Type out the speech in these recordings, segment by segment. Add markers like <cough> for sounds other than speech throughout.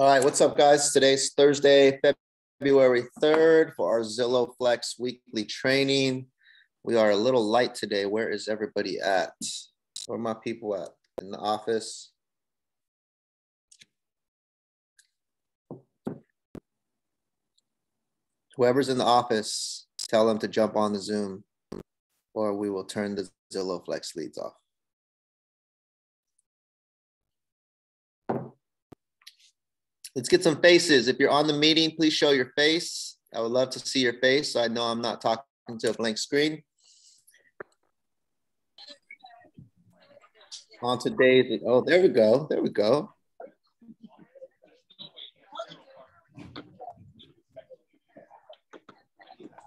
All right, what's up, guys? Today's Thursday, February 3rd for our Zillow Flex weekly training. We are a little light today. Where is everybody at? Where are my people at? In the office? Whoever's in the office, tell them to jump on the Zoom or we will turn the Zillow Flex leads off. Let's get some faces. If you're on the meeting, please show your face. I would love to see your face so I know I'm not talking to a blank screen. On today's, oh, there we go. There we go.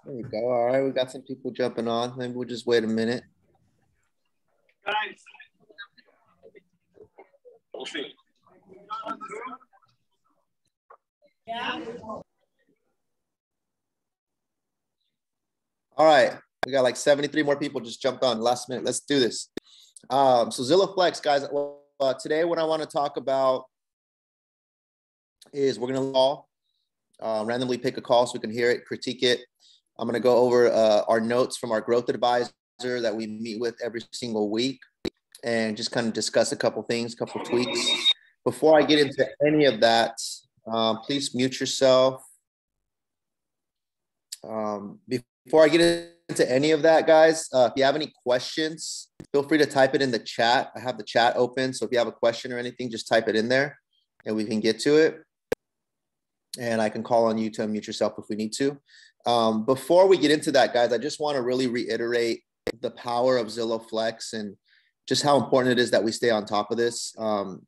There we go. All right, we got some people jumping on. Maybe we'll just wait a minute. Guys. We'll see. Yeah. All right. We got like 73 more people just jumped on last minute. Let's do this. Um, so Zillow Flex, guys. Uh, today, what I want to talk about is we're going to call, uh, randomly pick a call so we can hear it, critique it. I'm going to go over uh, our notes from our growth advisor that we meet with every single week and just kind of discuss a couple things, a couple tweaks. Before I get into any of that, um, please mute yourself. Um, before I get into any of that, guys, uh, if you have any questions, feel free to type it in the chat. I have the chat open. So if you have a question or anything, just type it in there and we can get to it. And I can call on you to unmute yourself if we need to. Um, before we get into that, guys, I just want to really reiterate the power of Zillow Flex and just how important it is that we stay on top of this. Um,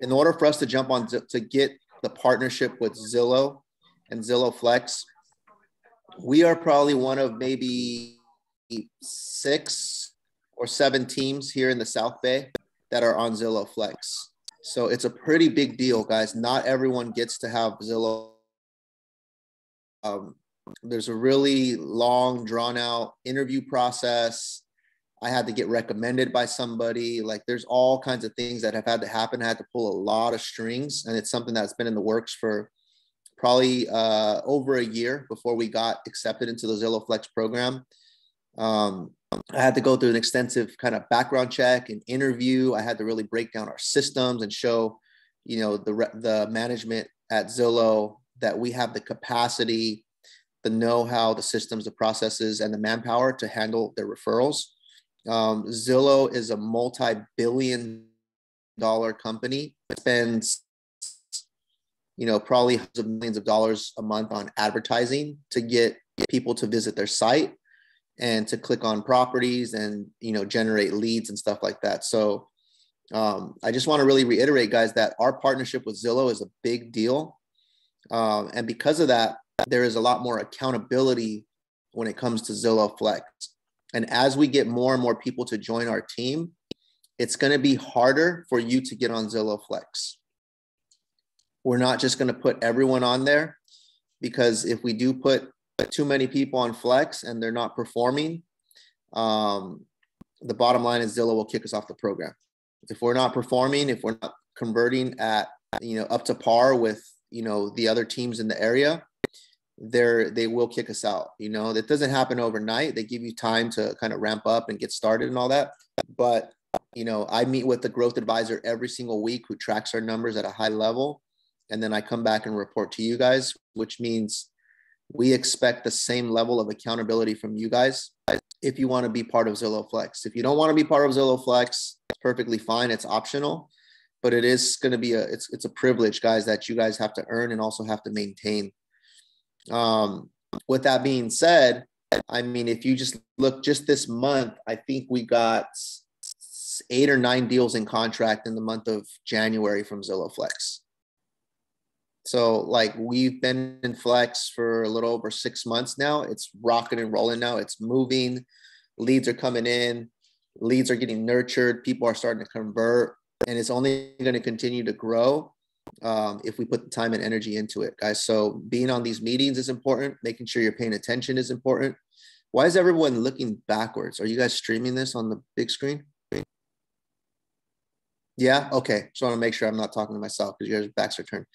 in order for us to jump on to get the partnership with Zillow and Zillow Flex, we are probably one of maybe six or seven teams here in the South Bay that are on Zillow Flex. So it's a pretty big deal, guys. Not everyone gets to have Zillow. Um, there's a really long, drawn out interview process. I had to get recommended by somebody. Like there's all kinds of things that have had to happen. I had to pull a lot of strings, and it's something that's been in the works for probably uh, over a year before we got accepted into the Zillow Flex program. Um, I had to go through an extensive kind of background check and interview. I had to really break down our systems and show, you know, the the management at Zillow that we have the capacity, the know-how, the systems, the processes, and the manpower to handle their referrals. Um, Zillow is a multi-billion dollar company. It spends, you know, probably hundreds of millions of dollars a month on advertising to get people to visit their site and to click on properties and you know generate leads and stuff like that. So um, I just want to really reiterate, guys, that our partnership with Zillow is a big deal, um, and because of that, there is a lot more accountability when it comes to Zillow Flex. And as we get more and more people to join our team, it's going to be harder for you to get on Zillow Flex. We're not just going to put everyone on there because if we do put too many people on Flex and they're not performing, um, the bottom line is Zillow will kick us off the program. If we're not performing, if we're not converting at you know up to par with you know the other teams in the area, they're they will kick us out. You know, that doesn't happen overnight. They give you time to kind of ramp up and get started and all that. But you know, I meet with the growth advisor every single week who tracks our numbers at a high level. And then I come back and report to you guys, which means we expect the same level of accountability from you guys if you want to be part of Zillow Flex. If you don't want to be part of Zillow Flex, it's perfectly fine. It's optional, but it is going to be a it's it's a privilege, guys, that you guys have to earn and also have to maintain. Um, with that being said, I mean, if you just look just this month, I think we got eight or nine deals in contract in the month of January from Zillow Flex. So, like, we've been in Flex for a little over six months now. It's rocking and rolling now. It's moving. Leads are coming in. Leads are getting nurtured. People are starting to convert, and it's only going to continue to grow um, if we put the time and energy into it, guys. So being on these meetings is important. Making sure you're paying attention is important. Why is everyone looking backwards? Are you guys streaming this on the big screen? Yeah. Okay. Just want to make sure I'm not talking to myself because your backs are turned.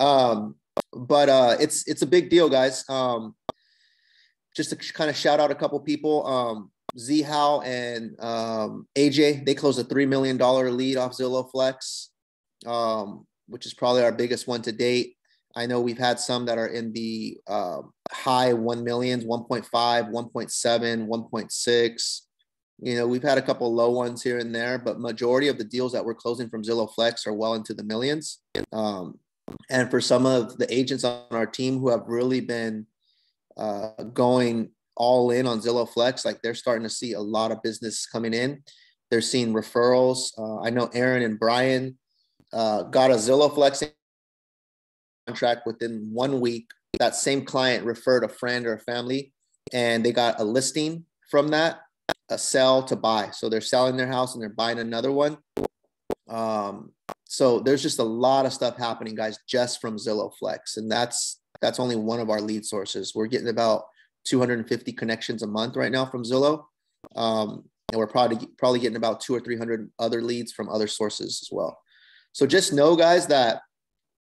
Um, but uh, it's it's a big deal, guys. Um, just to kind of shout out a couple people. Um, Z How and um, AJ, they closed a three million dollar lead off Zillow Flex, um, which is probably our biggest one to date. I know we've had some that are in the uh, high 1 millions, 1.5, 1.7, 1.6. You know, we've had a couple low ones here and there, but majority of the deals that we're closing from Zillow Flex are well into the millions. Um, and for some of the agents on our team who have really been uh, going all in on Zillow Flex, like they're starting to see a lot of business coming in. They're seeing referrals. Uh, I know Aaron and Brian uh, got a Zillow Flex contract within one week. That same client referred a friend or a family, and they got a listing from that, a sell to buy. So they're selling their house and they're buying another one. Um, so there's just a lot of stuff happening, guys, just from Zillow Flex, and that's that's only one of our lead sources. We're getting about 250 connections a month right now from Zillow, um, and we're probably probably getting about two or 300 other leads from other sources as well. So just know, guys, that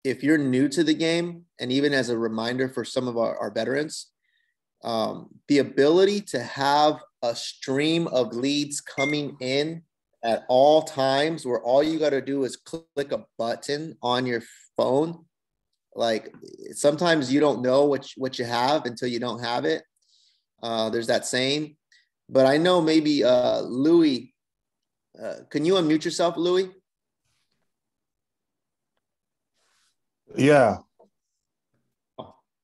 if you're new to the game, and even as a reminder for some of our, our veterans, um, the ability to have a stream of leads coming in at all times where all you got to do is click a button on your phone like sometimes you don't know what you, what you have until you don't have it. Uh, there's that saying. But i know maybe uh, louis uh, can you unmute yourself louis Yeah.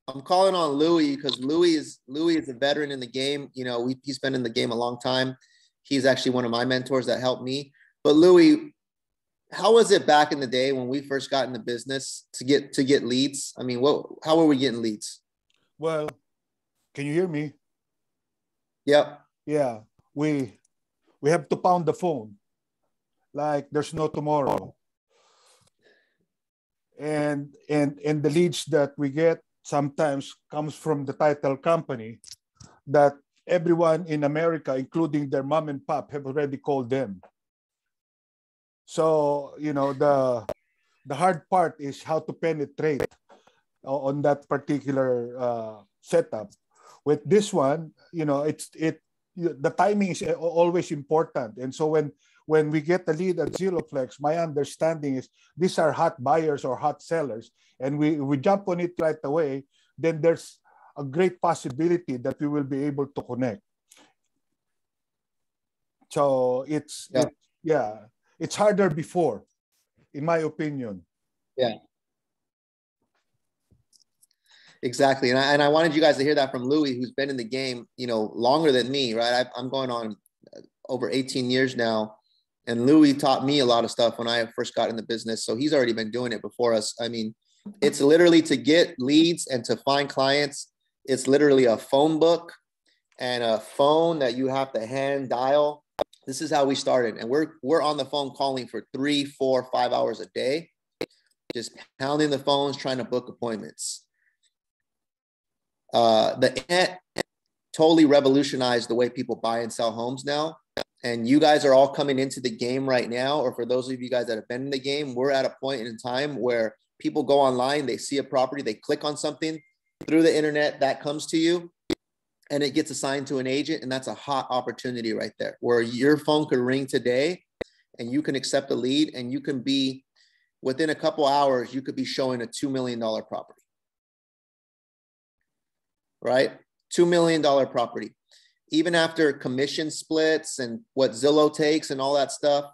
I'm calling on Louis because Louis is Louis is a veteran in the game. You know, we, he's been in the game a long time. He's actually one of my mentors that helped me. But Louis, how was it back in the day when we first got in the business to get to get leads? I mean, what how were we getting leads? Well, can you hear me? Yep. Yeah. We we have to pound the phone like there's no tomorrow and and and the leads that we get sometimes comes from the title company that everyone in America, including their mom and pop, have already called them. So you know the the hard part is how to penetrate on that particular uh, setup. With this one, you know, it's it the timing is always important, and so when when we get the lead at Flex, my understanding is these are hot buyers or hot sellers, and we, we jump on it right away, then there's a great possibility that we will be able to connect. So it's yeah, it, yeah it's harder before, in my opinion. Yeah. Exactly, and I, and I wanted you guys to hear that from Louis, who's been in the game, you know, longer than me, right? I, I'm going on over 18 years now, and Louis taught me a lot of stuff when I first got in the business. So he's already been doing it before us. I mean, it's literally to get leads and to find clients. It's literally a phone book and a phone that you have to hand dial. This is how we started. And we're we're on the phone calling for three, four, five hours a day, just pounding the phones, trying to book appointments. Uh, the internet totally revolutionized the way people buy and sell homes now and you guys are all coming into the game right now, or for those of you guys that have been in the game, we're at a point in time where people go online, they see a property, they click on something through the internet that comes to you, and it gets assigned to an agent. And that's a hot opportunity right there where your phone could ring today and you can accept a lead and you can be within a couple hours, you could be showing a $2 million property. Right? $2 million property even after commission splits and what Zillow takes and all that stuff,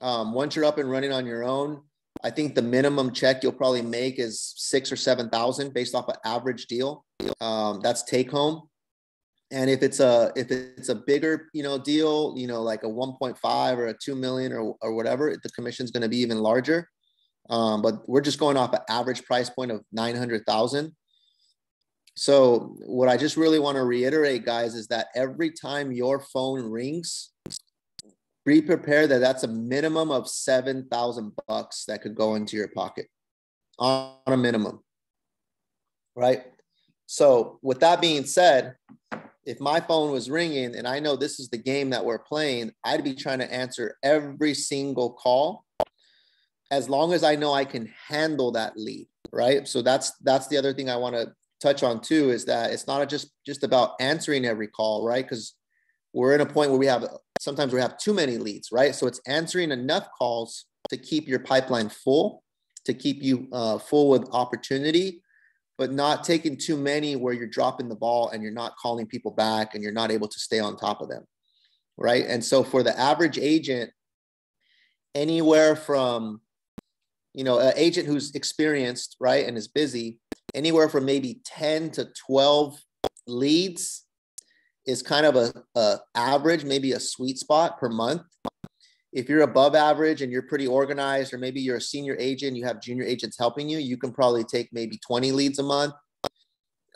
um, once you're up and running on your own, I think the minimum check you'll probably make is six or seven thousand based off an average deal. Um, that's take home. And if it's a if it's a bigger you know deal, you know like a 1.5 or a 2 million or or whatever, the commission's going to be even larger. Um, but we're just going off an average price point of 900,000. So, what I just really want to reiterate, guys, is that every time your phone rings, be prepared that that's a minimum of 7,000 bucks that could go into your pocket on a minimum. Right. So, with that being said, if my phone was ringing and I know this is the game that we're playing, I'd be trying to answer every single call as long as I know I can handle that lead, right? So that's that's the other thing I want to touch on too is that it's not just just about answering every call, right? Because we're in a point where we have sometimes we have too many leads, right? So it's answering enough calls to keep your pipeline full, to keep you uh, full with opportunity, but not taking too many where you're dropping the ball and you're not calling people back and you're not able to stay on top of them, right? And so for the average agent, anywhere from you know an agent who's experienced right and is busy anywhere from maybe 10 to 12 leads is kind of a, a average maybe a sweet spot per month. If you're above average and you're pretty organized or maybe you're a senior agent you have junior agents helping you you can probably take maybe 20 leads a month.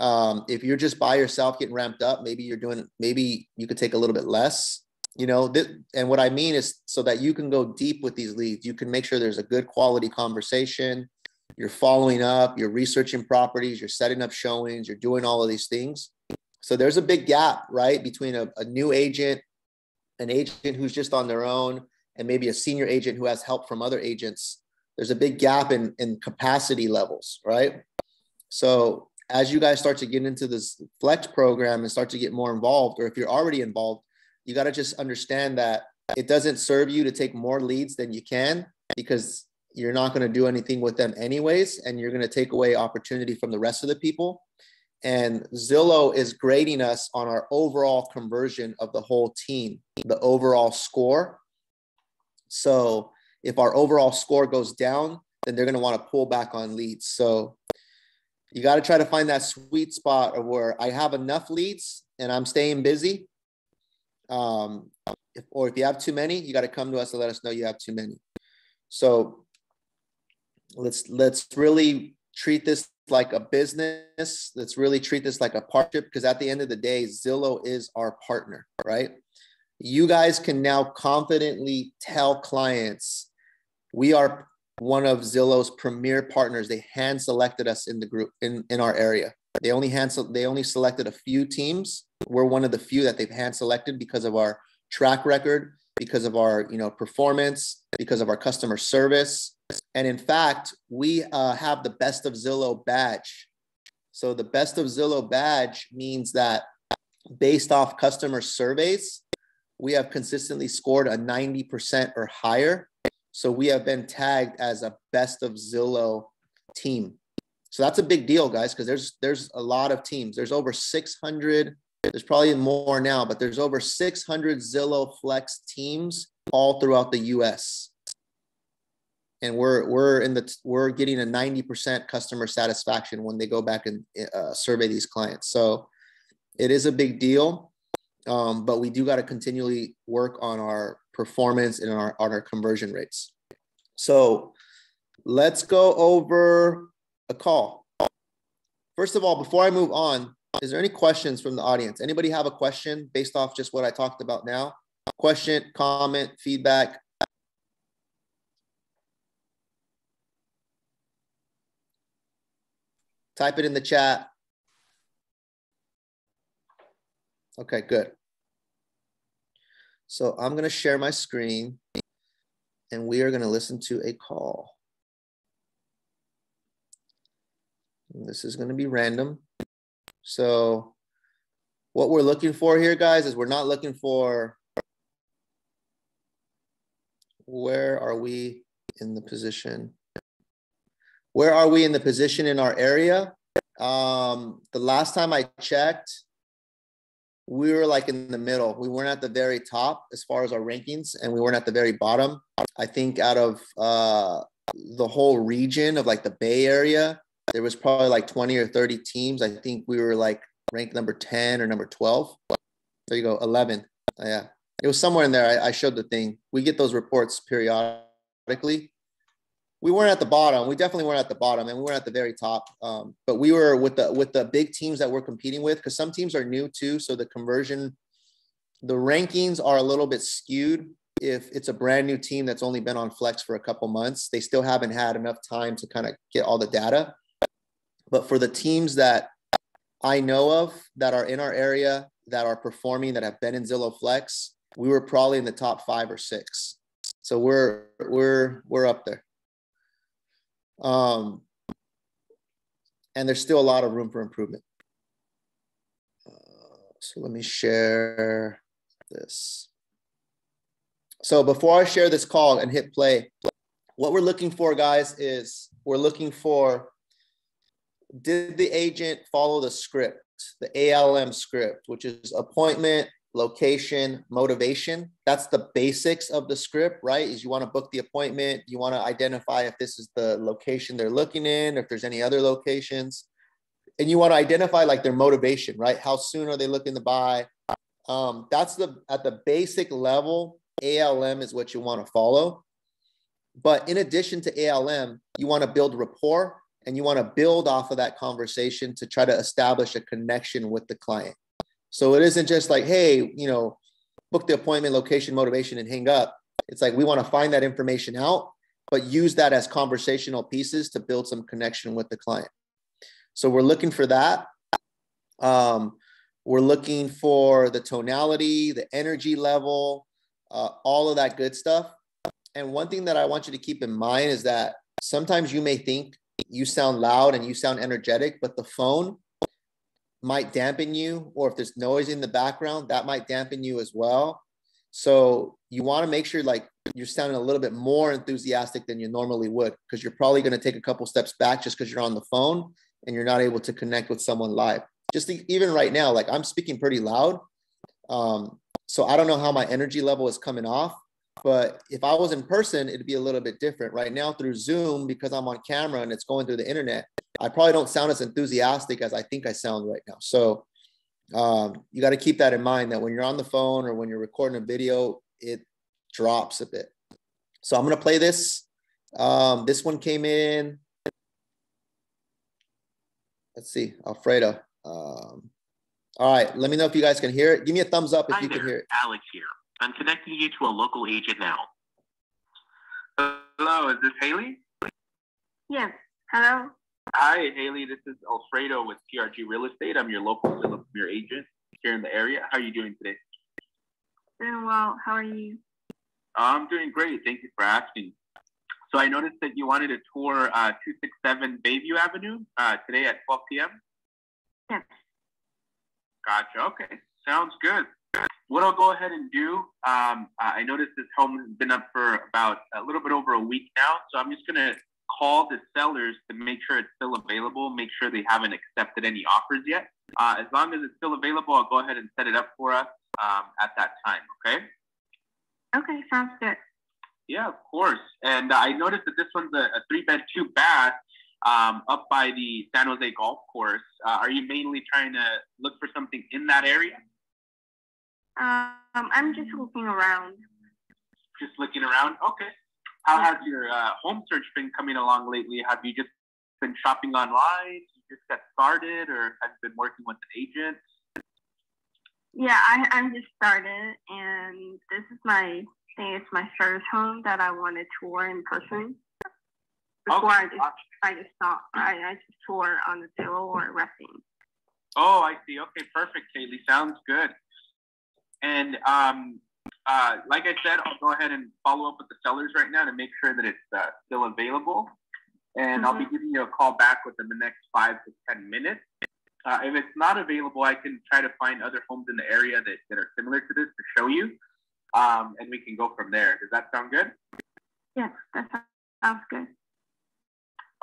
Um, if you're just by yourself getting ramped up maybe you're doing maybe you could take a little bit less you know? Th- and what i mean is so that you can go deep with these leads. You can make sure there's a good quality conversation you're following up you're researching properties you're setting up showings you're doing all of these things. So there's a big gap right between a, a new agent an agent who's just on their own and maybe a senior agent who has help from other agents. There's a big gap in, in capacity levels right? So as you guys start to get into this flex program and start to get more involved or if you're already involved you got to just understand that it doesn't serve you to take more leads than you can because you're not going to do anything with them anyways and you're going to take away opportunity from the rest of the people. And zillow is grading us on our overall conversion of the whole team the overall score. So if our overall score goes down then they're going to want to pull back on leads. So you got to try to find that sweet spot where i have enough leads and i'm staying busy um, if, or if you have too many, you got to come to us and let us know you have too many. So let's let's really treat this like a business. Let's really treat this like a partnership because at the end of the day, Zillow is our partner, right? You guys can now confidently tell clients we are one of Zillow's premier partners. They hand selected us in the group in, in our area. They only hand they only selected a few teams we're one of the few that they've hand selected because of our track record, because of our you know performance, because of our customer service, and in fact, we uh, have the best of Zillow badge. So the best of Zillow badge means that based off customer surveys, we have consistently scored a 90% or higher. So we have been tagged as a best of Zillow team. So that's a big deal, guys, because there's there's a lot of teams. There's over 600 there's probably more now, but there's over 600 Zillow Flex teams all throughout the U.S. And we're we're in the we're getting a 90% customer satisfaction when they go back and uh, survey these clients. So it is a big deal, um, but we do got to continually work on our performance and our on our conversion rates. So let's go over a call. First of all, before I move on, is there any questions from the audience? Anybody have a question based off just what I talked about now? Question, comment, feedback? Type it in the chat. Okay, good. So I'm going to share my screen and we are going to listen to a call. This is going to be random. So what we're looking for here, guys, is we're not looking for where are we in the position? Where are we in the position in our area? Um, the last time I checked, we were like in the middle. We weren't at the very top as far as our rankings, and we weren't at the very bottom. I think out of uh, the whole region of like the Bay Area, there was probably like 20 or 30 teams. I think we were like ranked number 10 or number 12. There you go, 11. Yeah, it was somewhere in there. I, I showed the thing. We get those reports periodically. We weren't at the bottom. We definitely weren't at the bottom, and we weren't at the very top. Um, but we were with the with the big teams that we're competing with because some teams are new too. So the conversion, the rankings are a little bit skewed if it's a brand new team that's only been on flex for a couple months they still haven't had enough time to kind of get all the data but for the teams that I know of that are in our area that are performing that have been in Zillow Flex, we were probably in the top five or six. So we're we're we're up there. Um, and there's still a lot of room for improvement. Uh, so let me share this. So before I share this call and hit play, what we're looking for, guys, is we're looking for did the agent follow the script, the ALM script, which is appointment, location, motivation. That's the basics of the script, right? Is you want to book the appointment, you want to identify if this is the location they're looking in, if there's any other locations, and you want to identify like their motivation, right? How soon are they looking to buy? Um, that's the at the basic level. ALM is what you want to follow. But in addition to ALM, you want to build rapport and you want to build off of that conversation to try to establish a connection with the client. So it isn't just like, hey, you know, book the appointment, location, motivation, and hang up. It's like we want to find that information out, but use that as conversational pieces to build some connection with the client. So we're looking for that. Um, we're looking for the tonality, the energy level, uh, all of that good stuff. And one thing that I want you to keep in mind is that sometimes you may think you sound loud and you sound energetic, but the phone might dampen you, or if there's noise in the background, that might dampen you as well. So you want to make sure like you're sounding a little bit more enthusiastic than you normally would, because you're probably going to take a couple steps back just because you're on the phone and you're not able to connect with someone live. Just even right now, like I'm speaking pretty loud. Um, so I don't know how my energy level is coming off, but if I was in person, it'd be a little bit different. Right now, through Zoom, because I'm on camera and it's going through the internet, I probably don't sound as enthusiastic as I think I sound right now. So um, you got to keep that in mind that when you're on the phone or when you're recording a video, it drops a bit. So I'm going to play this. Um, this one came in. Let's see, Alfredo. Um, all right, let me know if you guys can hear it. Give me a thumbs up if Hi you there, can hear it. Alex here. I'm connecting you to a local agent now. Hello, is this Haley? Yes. Hello. Hi, Haley. This is Alfredo with PRG Real Estate. I'm your local Zillow Premier agent here in the area. How are you doing today? Doing well. How are you? I'm doing great. Thank you for asking. So I noticed that you wanted to tour uh, 267 Bayview Avenue uh, today at 12 p.m. Yes. Gotcha. Okay. Sounds good. What I'll go ahead and do, um, I noticed this home has been up for about a little bit over a week now. So I'm just going to call the sellers to make sure it's still available, make sure they haven't accepted any offers yet. Uh, as long as it's still available, I'll go ahead and set it up for us um, at that time. Okay. Okay. Sounds good. Yeah, of course. And uh, I noticed that this one's a, a three bed, two bath um, up by the San Jose Golf Course. Uh, are you mainly trying to look for something in that area? Um, I'm just looking around. Just looking around? Okay. How has your uh, home search been coming along lately? Have you just been shopping online? You just got started, or have you been working with an agent? Yeah, I, I'm just started, and this is my I think it's my first home that I want to tour in person. Before Okay. I just I just thought I, I just tour on the Zillow or Resting. Oh, I see. Okay, perfect, Kaylee. Sounds good. And um, uh, like I said, I'll go ahead and follow up with the sellers right now to make sure that it's uh, still available. And I'll be giving you a call back within the next five to 10 minutes. Uh, if it's not available, I can try to find other homes in the area that, that are similar to this to show you. Um, and we can go from there. Does that sound good? Yes, that sounds- sounds good.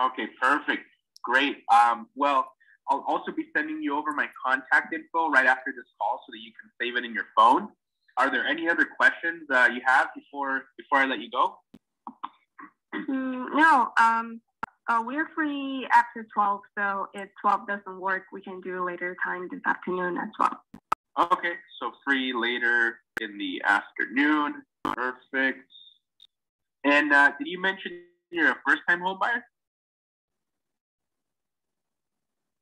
Okay, perfect. Great. Um, well, I'll also be sending you over my contact info right after this call so that you can save it in your phone. Are there any other questions uh, you have before before I let you go? Mm, no, um, uh, we're free after 12, so if 12 doesn't work, we can do a later time this afternoon as well. Okay, so free later in the afternoon. Perfect. And uh, did you mention you're a first-time home buyer?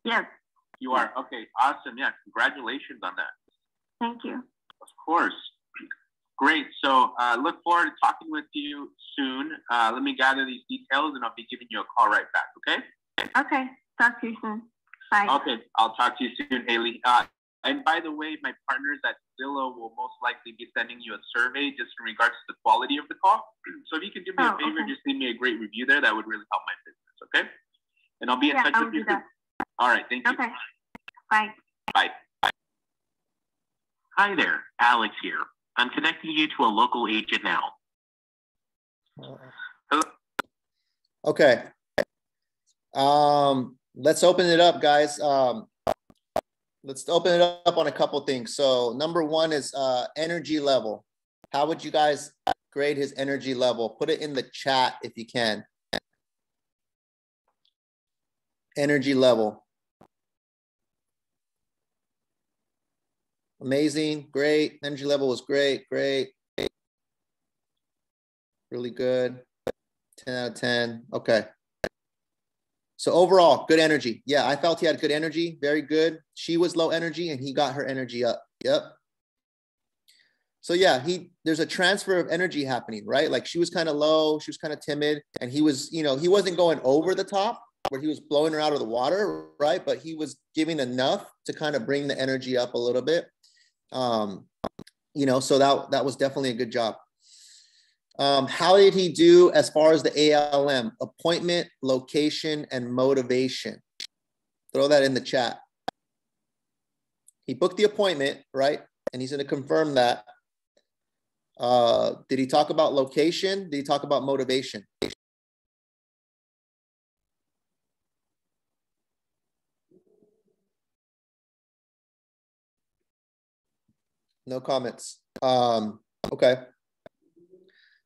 Yes, You are. Okay, awesome. Yeah, congratulations on that. thank you. Of course. Great. So uh, look forward to talking with you soon. Uh, let me gather these details and I'll be giving you a call right back. Okay. Okay, talk to you soon. Bye. Okay. I'll talk to you soon, Haley. Uh, and by the way, my partners at Zillow will most likely be sending you a survey just in regards to the quality of the call. So if you could do me a Oh, favor, okay. just leave me a great review there. That would really help my business. Okay? And I'll be in Yeah, touch I'll with you. Soon. that. All right, thank you. Okay. Bye. Bye. Hi there, Alex here. I'm connecting you to a local agent now. Okay. Um, let's open it up, guys. Um, let's open it up on a couple things. So number one is uh, energy level. How would you guys grade his energy level? Put it in the chat if you can. Energy level. Amazing, great. Energy level was great, great. Really good. 10 out of 10. Okay. So overall, good energy. Yeah, I felt he had good energy. Very good. She was low energy and he got her energy up. Yep. So yeah, he there's a transfer of energy happening, right? Like she was kind of low, she was kind of timid, and he was, you know, he wasn't going over the top where he was blowing her out of the water, right? But he was giving enough to kind of bring the energy up a little bit. Um, you know, so that that was definitely a good job. Um, how did he do as far as the ALM? Appointment, location, and motivation. Throw that in the chat. He booked the appointment, right? And he's going to confirm that. Uh, did he talk about location? Did he talk about motivation? No comments. Um, okay.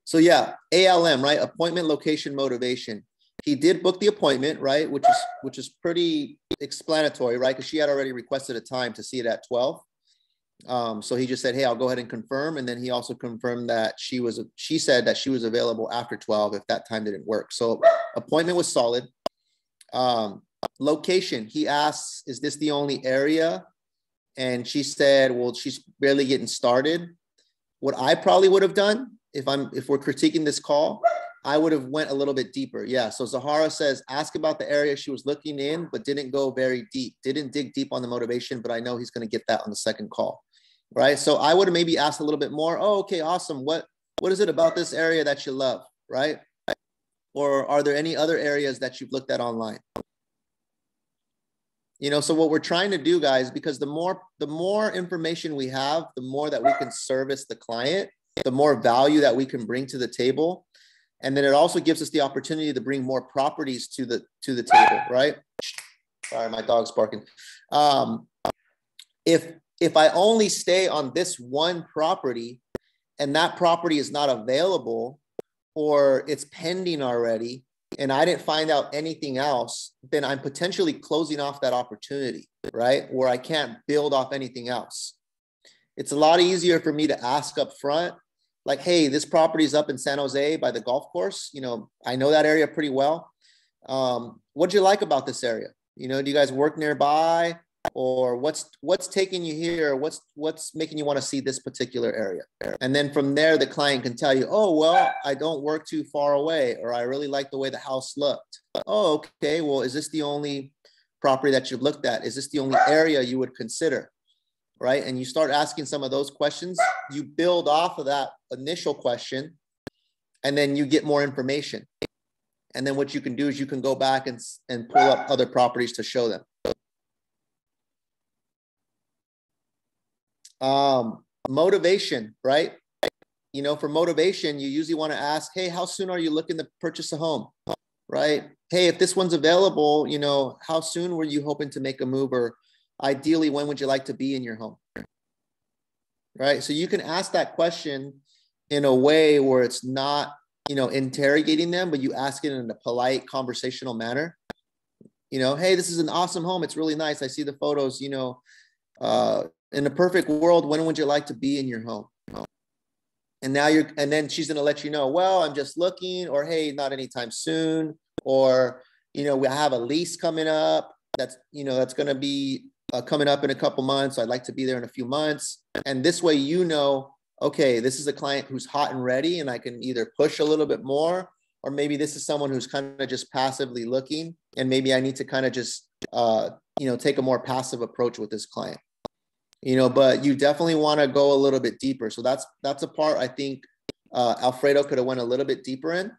So yeah, ALM, right? Appointment, location, motivation. He did book the appointment, right? Which is which is pretty explanatory, right? Because she had already requested a time to see it at 12. Um, so he just said, Hey, I'll go ahead and confirm. And then he also confirmed that she was she said that she was available after 12 if that time didn't work. So appointment was solid. Um, location, he asks, is this the only area? And she said, Well, she's barely getting started. What I probably would have done if I'm if we're critiquing this call, I would have went a little bit deeper. Yeah. So Zahara says, ask about the area she was looking in, but didn't go very deep. Didn't dig deep on the motivation, but I know he's going to get that on the second call. Right. So I would have maybe asked a little bit more. Oh, okay, awesome. What what is it about this area that you love? Right. Or are there any other areas that you've looked at online? You know, so what we're trying to do, guys, because the more the more information we have, the more that we can service the client the more value that we can bring to the table. And then it also gives us the opportunity to bring more properties to the to the table right? Sorry my dog's barking. Um, if if i only stay on this one property and that property is not available or it's pending already and i didn't find out anything else then i'm potentially closing off that opportunity right? Where i can't build off anything else. It's a lot easier for me to ask up front like hey this property is up in san jose by the golf course. You know i know that area pretty well. Um, what do you like about this area? You know do you guys work nearby or what's what's taking you here what's what's making you want to see this particular area and then from there the client can tell you oh well i don't work too far away or i really like the way the house looked oh okay well is this the only property that you've looked at is this the only area you would consider right? And you start asking some of those questions, you build off of that initial question, and then you get more information. And then what you can do is you can go back and, and pull up other properties to show them. Um, motivation, right? You know, for motivation, you usually want to ask, hey, how soon are you looking to purchase a home? Right? Hey, if this one's available, you know, how soon were you hoping to make a move or ideally when would you like to be in your home right so you can ask that question in a way where it's not you know interrogating them but you ask it in a polite conversational manner you know hey this is an awesome home it's really nice i see the photos you know uh, in a perfect world when would you like to be in your home and now you're and then she's going to let you know well i'm just looking or hey not anytime soon or you know we have a lease coming up that's you know that's going to be uh, coming up in a couple months. I'd like to be there in a few months. And this way, you know, okay, this is a client who's hot and ready, and I can either push a little bit more, or maybe this is someone who's kind of just passively looking, and maybe I need to kind of just, uh, you know, take a more passive approach with this client. You know, but you definitely want to go a little bit deeper. So that's that's a part I think uh, Alfredo could have went a little bit deeper in.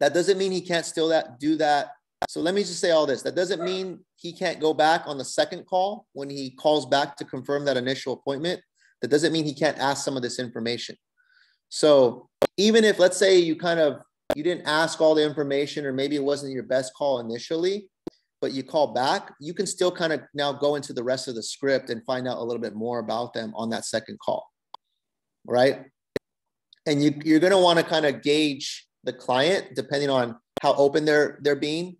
That doesn't mean he can't still that do that So let me just say all this. That doesn't mean he can't go back on the second call when he calls back to confirm that initial appointment. That doesn't mean he can't ask some of this information. So even if let's say you kind of you didn't ask all the information or maybe it wasn't your best call initially, but you call back, you can still kind of now go into the rest of the script and find out a little bit more about them on that second call. Right? And you, you're going to want to kind of gauge the client depending on how open they're they're being.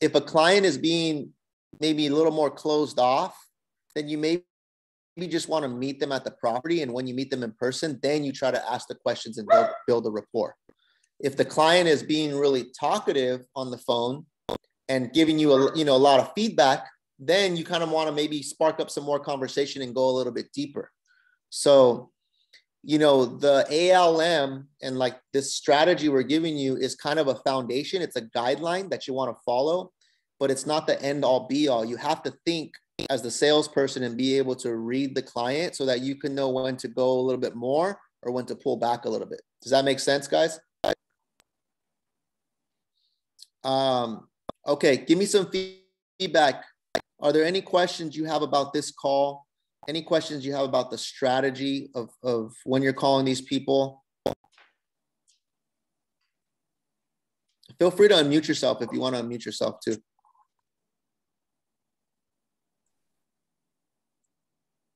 If a client is being maybe a little more closed off, then you maybe just want to meet them at the property. And when you meet them in person, then you try to ask the questions and build, build a rapport. If the client is being really talkative on the phone and giving you a you know a lot of feedback, then you kind of want to maybe spark up some more conversation and go a little bit deeper. So you know the ALM and like this strategy we're giving you is kind of a foundation. It's a guideline that you want to follow but it's not the end all be all. You have to think as the salesperson and be able to read the client so that you can know when to go a little bit more or when to pull back a little bit. Does that make sense guys? Um okay give me some feedback are there any questions you have about this call any questions you have about the strategy of, of when you're calling these people? Feel free to unmute yourself if you want to unmute yourself too.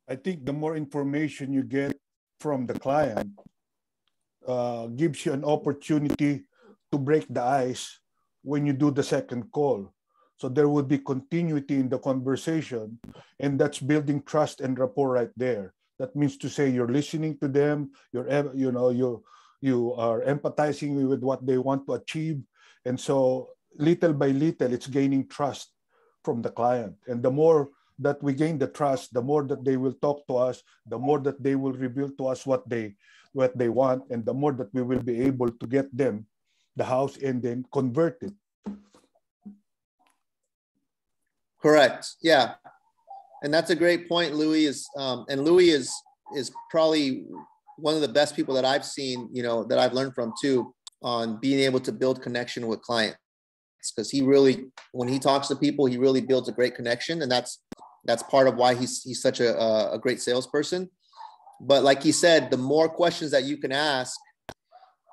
I think the more information you get from the client uh, gives you an opportunity to break the ice when you do the second call. So there would be continuity in the conversation, and that's building trust and rapport right there. That means to say you're listening to them, you're you know you you are empathizing with what they want to achieve, and so little by little, it's gaining trust from the client. And the more that we gain the trust, the more that they will talk to us, the more that they will reveal to us what they what they want, and the more that we will be able to get them the house and then convert it Correct. Yeah, and that's a great point. Louis is, um, and Louis is is probably one of the best people that I've seen. You know, that I've learned from too on being able to build connection with clients because he really, when he talks to people, he really builds a great connection, and that's that's part of why he's he's such a a great salesperson. But like he said, the more questions that you can ask,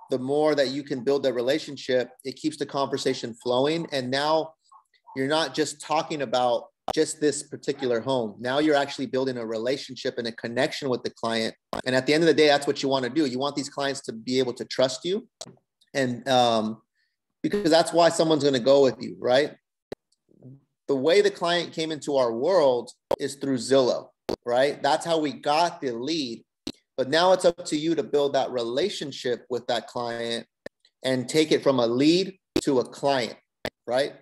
the more that you can build that relationship. It keeps the conversation flowing, and now you're not just talking about just this particular home. Now you're actually building a relationship and a connection with the client. And at the end of the day, that's what you want to do. You want these clients to be able to trust you. And um, because that's why someone's going to go with you, right? The way the client came into our world is through Zillow, right? That's how we got the lead. But now it's up to you to build that relationship with that client and take it from a lead to a client, right?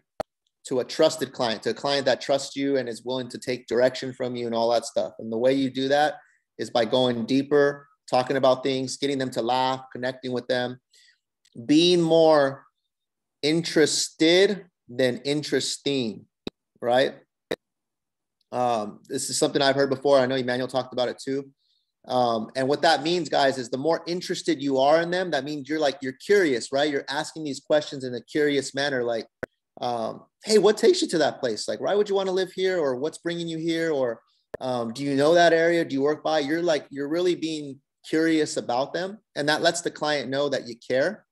to a trusted client, to a client that trusts you and is willing to take direction from you and all that stuff. And the way you do that is by going deeper, talking about things, getting them to laugh, connecting with them, being more interested than interesting, right? Um, this is something I've heard before. I know Emmanuel talked about it too. Um, and what that means, guys, is the more interested you are in them, that means you're like, you're curious, right? You're asking these questions in a curious manner, like, um, hey, what takes you to that place? Like, why would you want to live here? Or what's bringing you here? Or um, do you know that area? Do you work by? You're like, you're really being curious about them. And that lets the client know that you care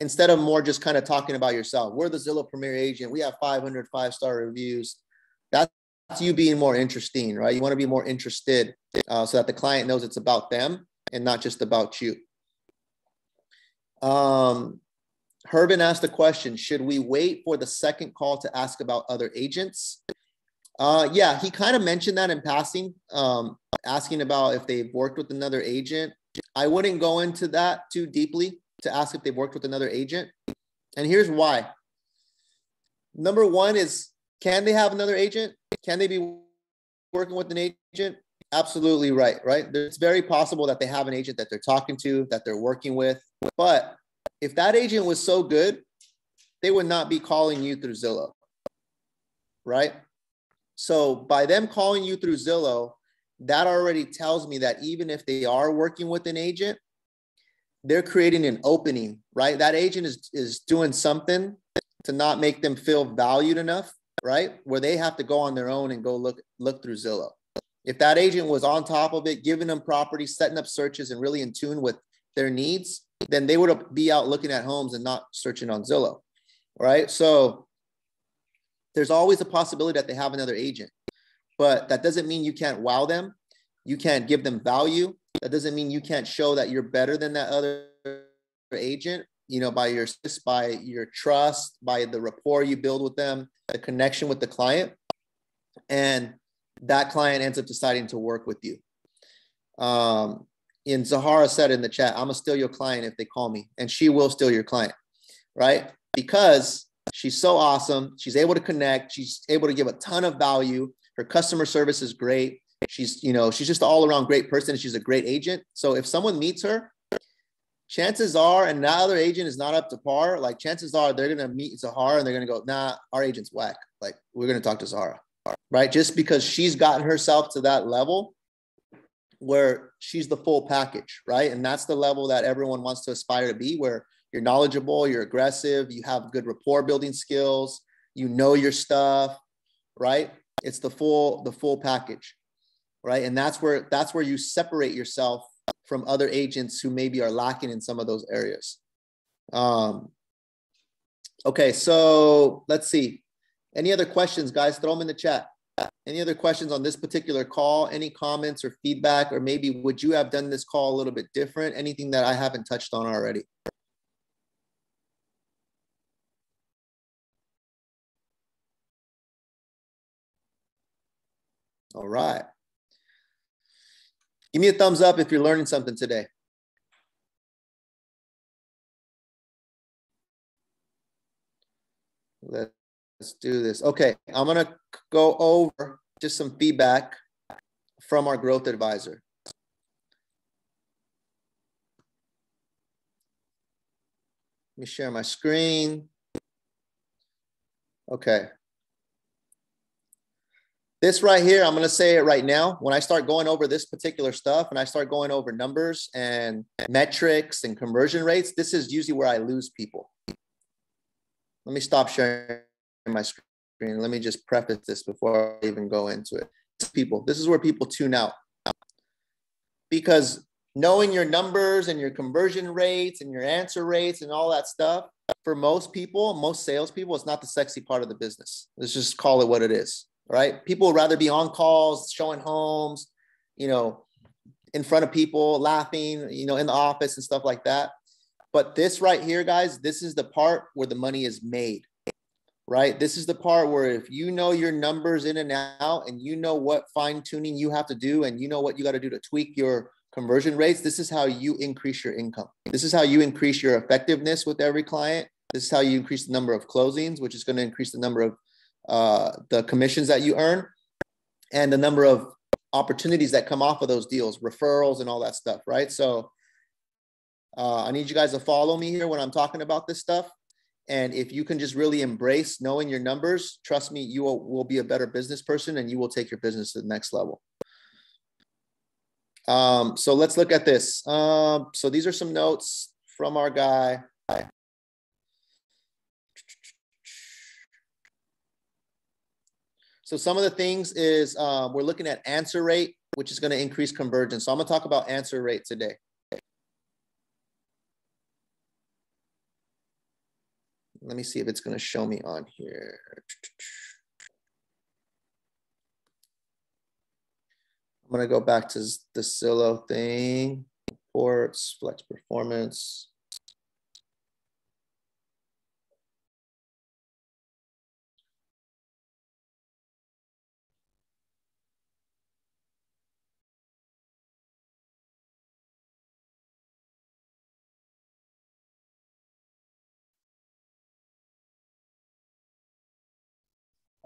instead of more just kind of talking about yourself. We're the Zillow Premier Agent. We have 500 five star reviews. That's you being more interesting, right? You want to be more interested uh, so that the client knows it's about them and not just about you. Um, asked a question Should we wait for the second call to ask about other agents? Uh, yeah, he kind of mentioned that in passing, um, asking about if they've worked with another agent. I wouldn't go into that too deeply to ask if they've worked with another agent. And here's why. Number one is can they have another agent? Can they be working with an agent? Absolutely right, right? It's very possible that they have an agent that they're talking to, that they're working with, but if that agent was so good, they would not be calling you through Zillow, right? So by them calling you through Zillow, that already tells me that even if they are working with an agent, they're creating an opening, right? That agent is, is doing something to not make them feel valued enough, right? Where they have to go on their own and go look look through Zillow. If that agent was on top of it, giving them properties, setting up searches, and really in tune with their needs, then they would be out looking at homes and not searching on Zillow, right? So there's always a possibility that they have another agent, but that doesn't mean you can't wow them. You can't give them value. That doesn't mean you can't show that you're better than that other agent, you know, by your by your trust, by the rapport you build with them, the connection with the client. And that client ends up deciding to work with you. Um, and Zahara said in the chat, I'm gonna steal your client if they call me, and she will steal your client, right? Because she's so awesome. She's able to connect. She's able to give a ton of value. Her customer service is great. She's, you know, she's just all around great person. She's a great agent. So if someone meets her, chances are, and now other agent is not up to par, like chances are they're gonna meet Zahara and they're gonna go, nah, our agent's whack. Like we're gonna talk to Zahara, right? Just because she's gotten herself to that level where she's the full package, right? And that's the level that everyone wants to aspire to be, where you're knowledgeable, you're aggressive, you have good rapport building skills, you know your stuff, right? It's the full the full package, right? And that's where that's where you separate yourself from other agents who maybe are lacking in some of those areas. Um, okay, so let's see. Any other questions, guys? Throw them in the chat. Any other questions on this particular call? Any comments or feedback? Or maybe would you have done this call a little bit different? Anything that I haven't touched on already? All right. Give me a thumbs up if you're learning something today. Let's do this. Okay, I'm to go over just some feedback from our growth advisor. Let me share my screen. Okay. This right here, I'm going to say it right now. When I start going over this particular stuff and I start going over numbers and metrics and conversion rates, this is usually where I lose people. Let me stop sharing my screen. Let me just preface this before I even go into it. People, this is where people tune out. Because knowing your numbers and your conversion rates and your answer rates and all that stuff, for most people, most salespeople, it's not the sexy part of the business. Let's just call it what it is right? People would rather be on calls, showing homes, you know, in front of people, laughing, you know, in the office and stuff like that. But this right here, guys, this is the part where the money is made, right? This is the part where if you know your numbers in and out and you know what fine tuning you have to do and you know what you got to do to tweak your conversion rates, this is how you increase your income. This is how you increase your effectiveness with every client. This is how you increase the number of closings, which is going to increase the number of uh, the commissions that you earn, and the number of opportunities that come off of those deals, referrals, and all that stuff, right? So uh, I need you guys to follow me here when I'm talking about this stuff. And if you can just really embrace knowing your numbers, trust me, you will, will be a better business person and you will take your business to the next level. Um, so let's look at this. Um, so these are some notes from our guy. So some of the things is um, we're looking at answer rate, which is going to increase conversions. So I'm going to talk about answer rate today. Let me see if it's going to show me on here. I'm going to go back to the Zillow thing, reports, flex performance.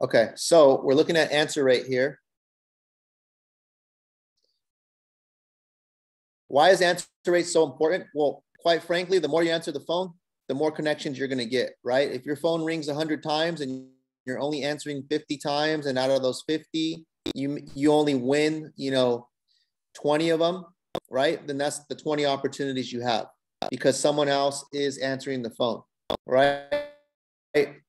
Okay, so we're looking at answer rate here. Why is answer rate so important? Well, quite frankly, the more you answer the phone, the more connections you're going to get, right? If your phone rings 100 times and you're only answering 50 times and out of those 50, you you only win, you know, 20 of them, right? Then that's the 20 opportunities you have because someone else is answering the phone, right?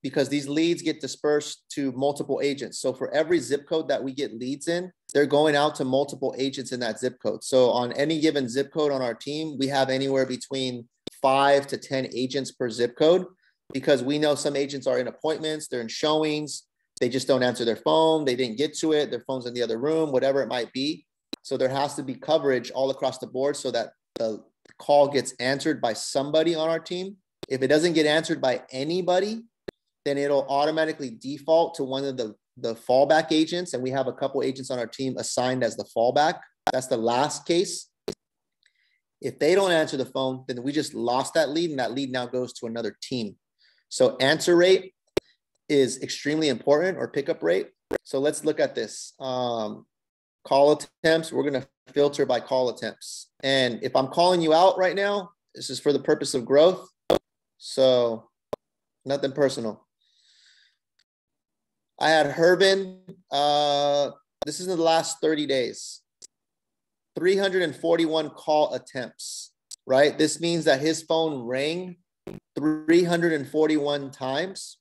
Because these leads get dispersed to multiple agents. So for every zip code that we get leads in, they're going out to multiple agents in that zip code. So on any given zip code on our team, we have anywhere between five to 10 agents per zip code because we know some agents are in appointments, they're in showings, they just don't answer their phone, they didn't get to it, their phone's in the other room, whatever it might be. So there has to be coverage all across the board so that the call gets answered by somebody on our team. If it doesn't get answered by anybody, then it'll automatically default to one of the, the fallback agents. And we have a couple agents on our team assigned as the fallback. That's the last case. If they don't answer the phone, then we just lost that lead and that lead now goes to another team. So answer rate is extremely important or pickup rate. So let's look at this. Um, call attempts, we're going to filter by call attempts. And if I'm calling you out right now, this is for the purpose of growth. So nothing personal. I had Herbin, uh, this is in the last 30 days, 341 call attempts, right? This means that his phone rang 341 times.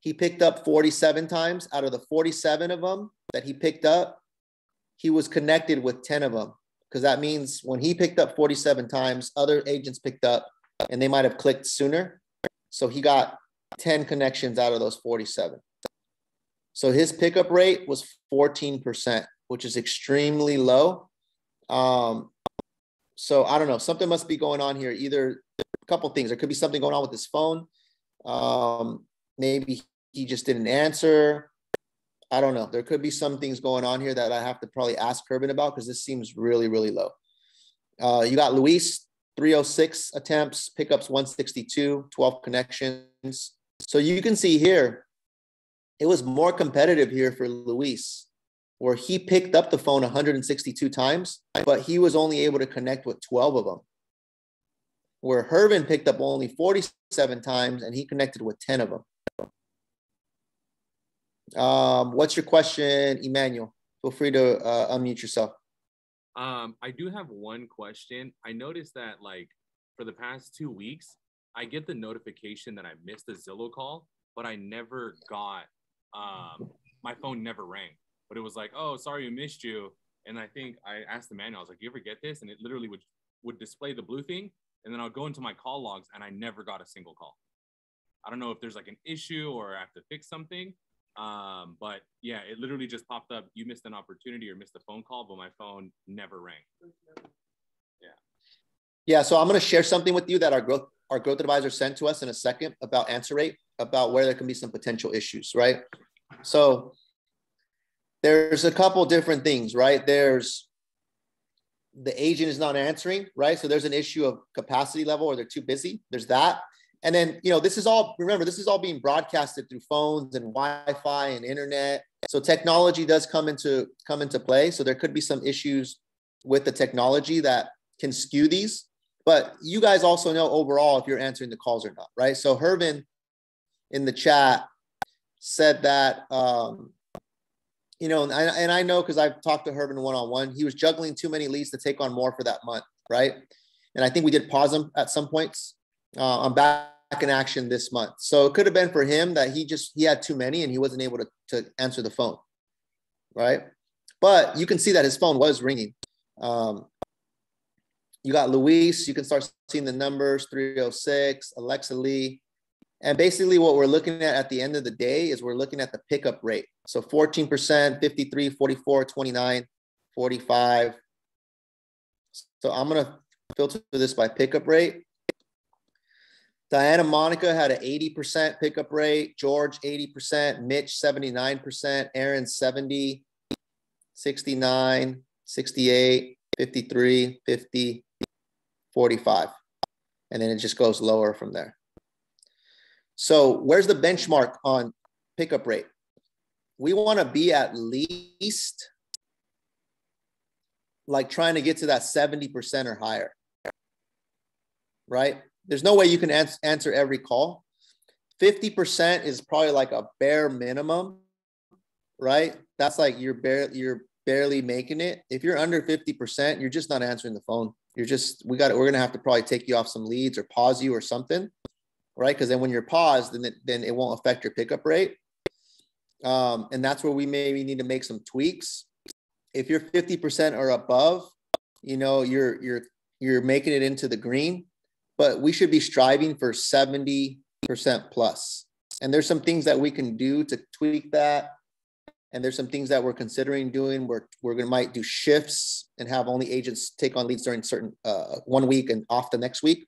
He picked up 47 times. Out of the 47 of them that he picked up, he was connected with 10 of them. Because that means when he picked up 47 times, other agents picked up and they might have clicked sooner. So he got 10 connections out of those 47. So his pickup rate was 14%, which is extremely low. Um, so I don't know, something must be going on here. Either a couple things. There could be something going on with his phone. Um, maybe he just didn't answer. I don't know. There could be some things going on here that I have to probably ask Herbin about because this seems really, really low. Uh, you got Luis, 306 attempts, pickups 162, 12 connections. So you can see here, it was more competitive here for Luis, where he picked up the phone 162 times, but he was only able to connect with 12 of them where Hervin picked up only 47 times and he connected with 10 of them. Um, what's your question, Emmanuel? Feel free to uh, unmute yourself. Um, I do have one question. I noticed that like for the past two weeks, I get the notification that I missed a Zillow call, but I never got um, my phone never rang. But it was like, oh, sorry, we missed you. And I think I asked Emmanuel, I was like, you ever get this? And it literally would would display the blue thing and then I'll go into my call logs and I never got a single call. I don't know if there's like an issue or I have to fix something. Um, but yeah, it literally just popped up. You missed an opportunity or missed a phone call, but my phone never rang. Yeah. Yeah. So I'm going to share something with you that our growth our growth advisor sent to us in a second about answer rate, about where there can be some potential issues, right? So there's a couple different things, right? There's the agent is not answering, right? So there's an issue of capacity level or they're too busy. There's that. And then, you know, this is all, remember, this is all being broadcasted through phones and Wi-Fi and internet. So technology does come into come into play. So there could be some issues with the technology that can skew these. But you guys also know overall if you're answering the calls or not, right? So Herman in the chat said that um, you know, and I, and I know because I've talked to Herman one on one, he was juggling too many leads to take on more for that month, right? And I think we did pause him at some points. Uh, I'm back in action this month, so it could have been for him that he just he had too many and he wasn't able to to answer the phone, right? But you can see that his phone was ringing. Um, you got Luis. You can start seeing the numbers: 306, Alexa Lee, and basically, what we're looking at at the end of the day is we're looking at the pickup rate. So 14%, 53, 44, 29, 45. So I'm going to filter this by pickup rate. Diana Monica had an 80% pickup rate, George 80%, Mitch 79%, Aaron 70, 69, 68, 53, 50, 45. And then it just goes lower from there. So where's the benchmark on pickup rate? We want to be at least like trying to get to that 70% or higher. Right? There's no way you can ans- answer every call. 50% is probably like a bare minimum, right? That's like you're barely you're barely making it. If you're under 50%, you're just not answering the phone. You're just we got we're gonna have to probably take you off some leads or pause you or something right? Because then when you're paused, then it, then it won't affect your pickup rate. Um, and that's where we maybe need to make some tweaks. If you're 50% or above, you know, you're you're you're making it into the green, but we should be striving for 70% plus. And there's some things that we can do to tweak that. And there's some things that we're considering doing. We're we're gonna might do shifts and have only agents take on leads during certain uh, one week and off the next week.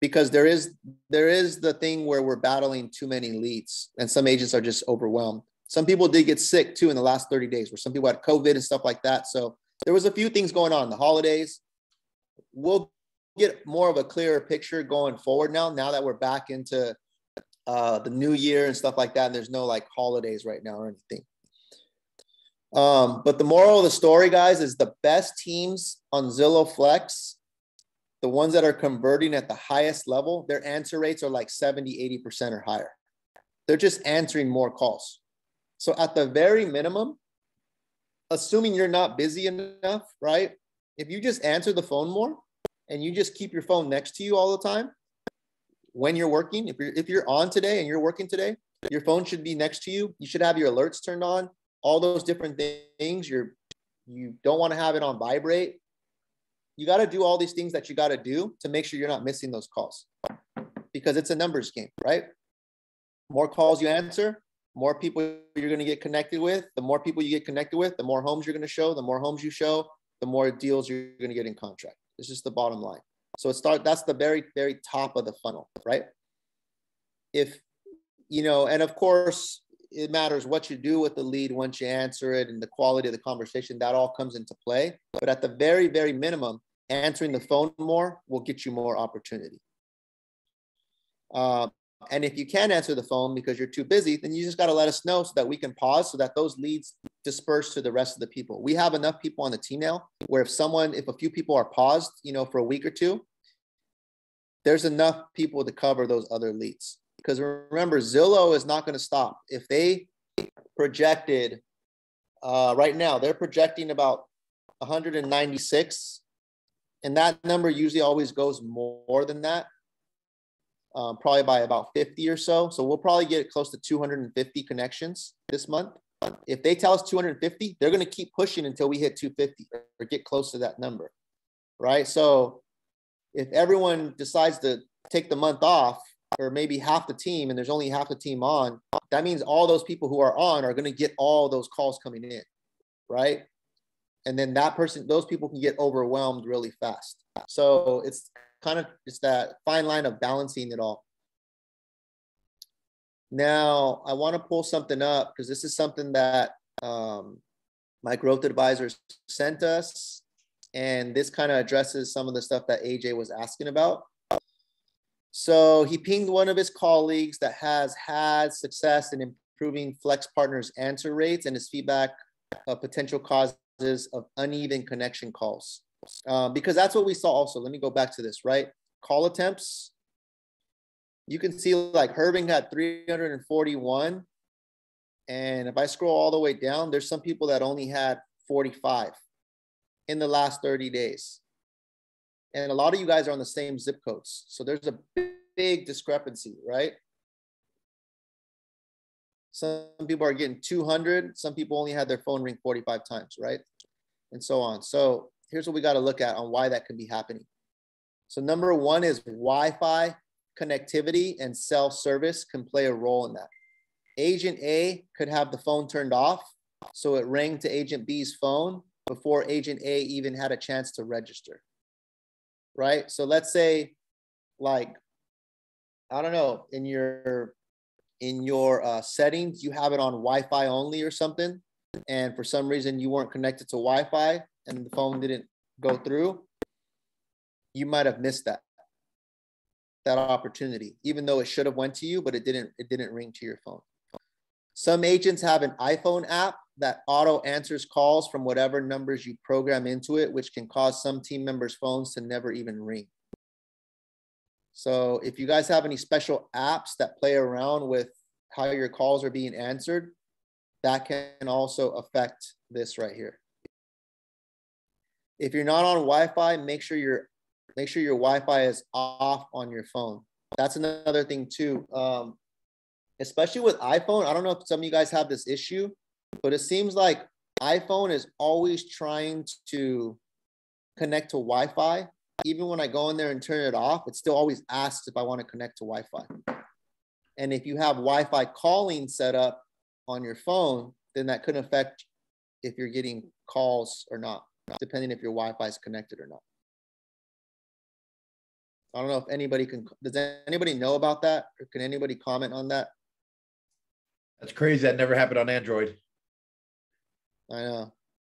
Because there is there is the thing where we're battling too many leads and some agents are just overwhelmed. Some people did get sick too in the last 30 days where some people had covid and stuff like that. So there was a few things going on the holidays. We'll get more of a clearer picture going forward now now that we're back into uh, the new year and stuff like that. And there's no like holidays right now or anything um, but the moral of the story guys is the best teams on zillow flex the ones that are converting at the highest level, their answer rates are like 70, 80% or higher. They're just answering more calls. So at the very minimum, assuming you're not busy enough, right? If you just answer the phone more and you just keep your phone next to you all the time when you're working, if you're if you're on today and you're working today, your phone should be next to you. You should have your alerts turned on, all those different things. You're you don't want to have it on vibrate you got to do all these things that you got to do to make sure you're not missing those calls because it's a numbers game, right? More calls you answer, more people you're going to get connected with. The more people you get connected with, the more homes you're going to show. The more homes you show, the more deals you're going to get in contract. It's just the bottom line. So it start that's the very very top of the funnel, right? If you know, and of course, it matters what you do with the lead once you answer it and the quality of the conversation that all comes into play. But at the very very minimum answering the phone more will get you more opportunity. Uh, and if you can't answer the phone because you're too busy then you just got to let us know so that we can pause so that those leads disperse to the rest of the people. We have enough people on the team now where if someone if a few people are paused you know for a week or two there's enough people to cover those other leads because remember, Zillow is not going to stop. If they projected uh, right now, they're projecting about 196, and that number usually always goes more than that, um, probably by about 50 or so. So we'll probably get close to 250 connections this month. If they tell us 250, they're going to keep pushing until we hit 250 or get close to that number, right? So if everyone decides to take the month off or maybe half the team and there's only half the team on, that means all those people who are on are going to get all those calls coming in, right? And then that person, those people can get overwhelmed really fast. So it's kind of it's that fine line of balancing it all. Now I want to pull something up because this is something that um, my growth advisors sent us, and this kind of addresses some of the stuff that AJ was asking about. So he pinged one of his colleagues that has had success in improving Flex Partners answer rates and his feedback of potential causes of uneven connection calls. Um, because that's what we saw also. Let me go back to this, right? Call attempts. You can see like Herbing had 341. And if I scroll all the way down, there's some people that only had 45 in the last 30 days and a lot of you guys are on the same zip codes. So there's a big discrepancy, right? Some people are getting 200. Some people only had their phone ring 45 times, right? And so on. So here's what we got to look at on why that could be happening. So number one is Wi-Fi connectivity and self-service can play a role in that. Agent A could have the phone turned off, so it rang to Agent B's phone before Agent A even had a chance to register right? So let's say, like, I don't know, in your in your uh, settings, you have it on Wi-Fi only or something, and for some reason you weren't connected to Wi-Fi and the phone didn't go through, you might have missed that that opportunity, even though it should have went to you, but it didn't. It didn't ring to your phone. Some agents have an iPhone app that auto answers calls from whatever numbers you program into it, which can cause some team members' phones to never even ring. So if you guys have any special apps that play around with how your calls are being answered, that can also affect this right here. If you're not on Wi-Fi, make sure your make sure your Wi-Fi is off on your phone. That's another thing too. Um, especially with iPhone. I don't know if some of you guys have this issue, but it seems like iPhone is always trying to connect to Wi-Fi. Even when I go in there and turn it off, it still always asks if I want to connect to Wi-Fi. And if you have Wi-Fi calling set up on your phone, then that could affect if you're getting calls or not, depending if your Wi-Fi is connected or not. I don't know if anybody can, does anybody know about that? Or can anybody comment on that? That's crazy. That never happened on Android. I know,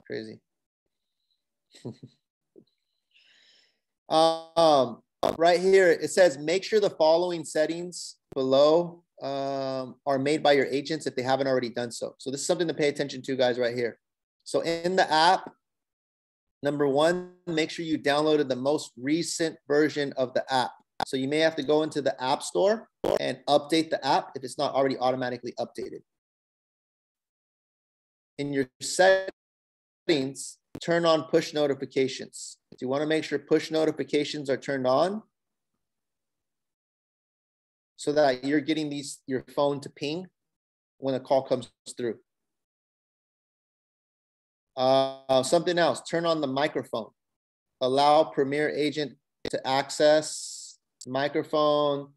crazy. <laughs> um, right here, it says, make sure the following settings below um, are made by your agents if they haven't already done so. So this is something to pay attention to guys right here. So in the app, number one, make sure you downloaded the most recent version of the app. So you may have to go into the app store and update the app if it's not already automatically updated. In your settings, turn on push notifications. So you want to make sure push notifications are turned on so that you're getting these your phone to ping when a call comes through. Uh, something else, turn on the microphone. Allow Premier Agent to access microphone,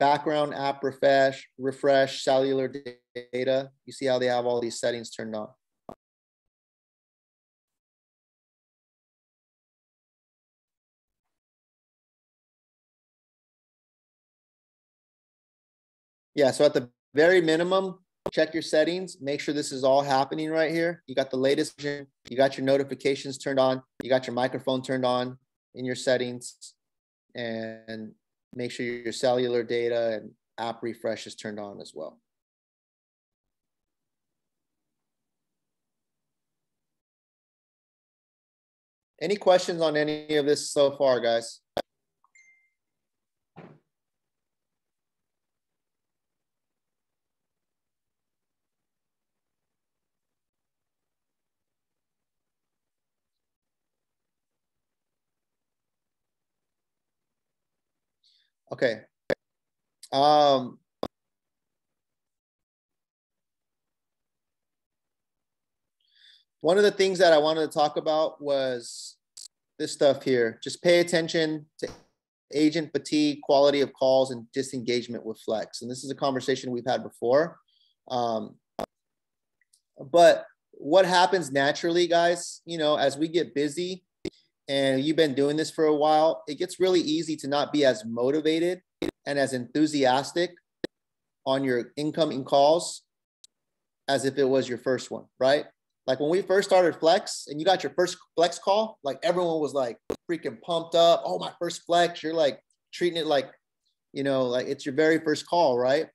background app refresh, refresh cellular data. You see how they have all these settings turned on. Yeah, so at the very minimum, check your settings, make sure this is all happening right here. You got the latest you got your notifications turned on, you got your microphone turned on in your settings, and make sure your cellular data and app refresh is turned on as well. Any questions on any of this so far, guys? Okay. Um, one of the things that I wanted to talk about was this stuff here. Just pay attention to agent fatigue, quality of calls, and disengagement with Flex. And this is a conversation we've had before. Um, but what happens naturally, guys, you know, as we get busy, and you've been doing this for a while, it gets really easy to not be as motivated and as enthusiastic on your incoming calls as if it was your first one, right? Like when we first started Flex and you got your first Flex call, like everyone was like freaking pumped up. Oh, my first Flex. You're like treating it like, you know, like it's your very first call, right?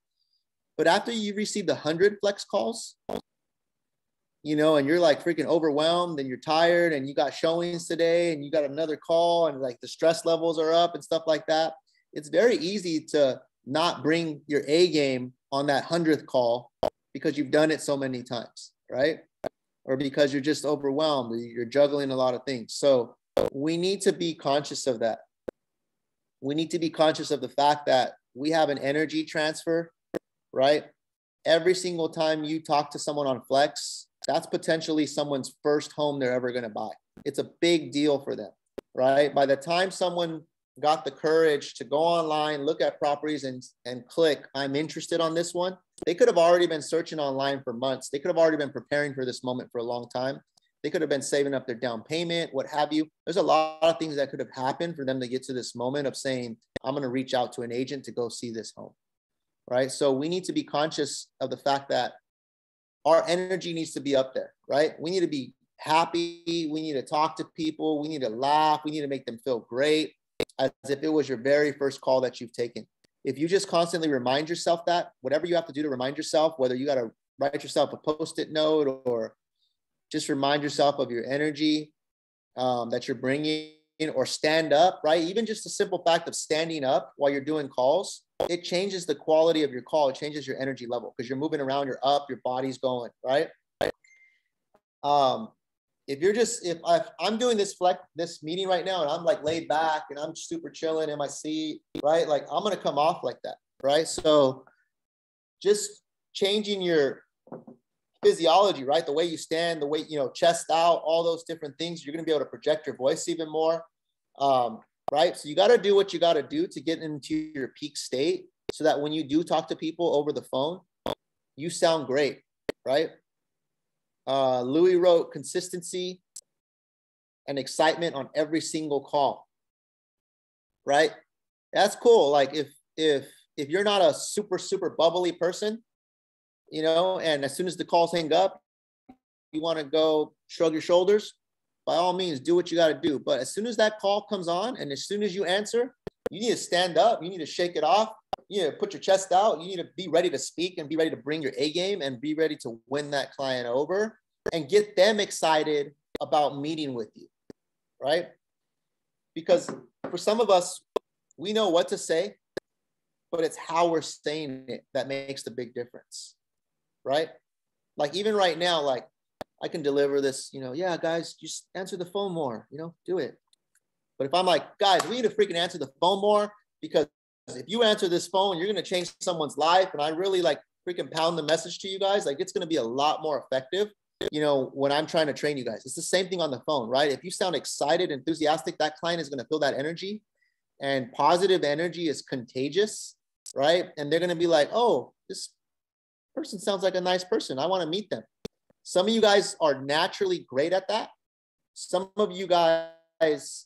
But after you receive the 100 Flex calls, you know, and you're like freaking overwhelmed and you're tired and you got showings today and you got another call and like the stress levels are up and stuff like that, it's very easy to not bring your A game on that hundredth call because you've done it so many times, right? Or because you're just overwhelmed, you're juggling a lot of things. So we need to be conscious of that. We need to be conscious of the fact that we have an energy transfer, right? Every single time you talk to someone on Flex, that's potentially someone's first home they're ever going to buy. It's a big deal for them, right? By the time someone got the courage to go online, look at properties and, and click, I'm interested on this one, they could have already been searching online for months. They could have already been preparing for this moment for a long time. They could have been saving up their down payment, what have you. There's a lot of things that could have happened for them to get to this moment of saying, I'm going to reach out to an agent to go see this home. Right. So we need to be conscious of the fact that our energy needs to be up there, right? We need to be happy. We need to talk to people. We need to laugh. We need to make them feel great as if it was your very first call that you've taken. If you just constantly remind yourself that, whatever you have to do to remind yourself, whether you got to write yourself a post it note or just remind yourself of your energy um, that you're bringing or stand up, right? Even just the simple fact of standing up while you're doing calls it changes the quality of your call. It changes your energy level because you're moving around, you're up, your body's going, right? Um, if you're just if, I, if I'm doing this flex this meeting right now and I'm like laid back and I'm super chilling in my seat, right? Like I'm gonna come off like that, right? So just changing your physiology, right? The way you stand, the way you know, chest out, all those different things, you're gonna be able to project your voice even more. Um, right? So you got to do what you got to do to get into your peak state so that when you do talk to people over the phone, you sound great, right? Uh, Louis wrote consistency and excitement on every single call, right? That's cool. Like if if if you're not a super super bubbly person, you know, and as soon as the calls hang up, you want to go shrug your shoulders, by all means, do what you got to do. But as soon as that call comes on and as soon as you answer, you need to stand up, you need to shake it off, you need to put your chest out, you need to be ready to speak and be ready to bring your A game and be ready to win that client over and get them excited about meeting with you, right? Because for some of us, we know what to say, but it's how we're saying it that makes the big difference, right? Like even right now, like I can deliver this, you know, yeah, guys, just answer the phone more, you know, do it. But if I'm like, guys, we need to freaking answer the phone more because if you answer this phone, you're going to change someone's life. And I really like freaking pound the message to you guys. Like it's going to be a lot more effective, you know, when I'm trying to train you guys. It's the same thing on the phone, right? If you sound excited, enthusiastic, that client is going to feel that energy. And positive energy is contagious, right? And they're going to be like, oh, this person sounds like a nice person. I want to meet them. Some of you guys are naturally great at that. Some of you guys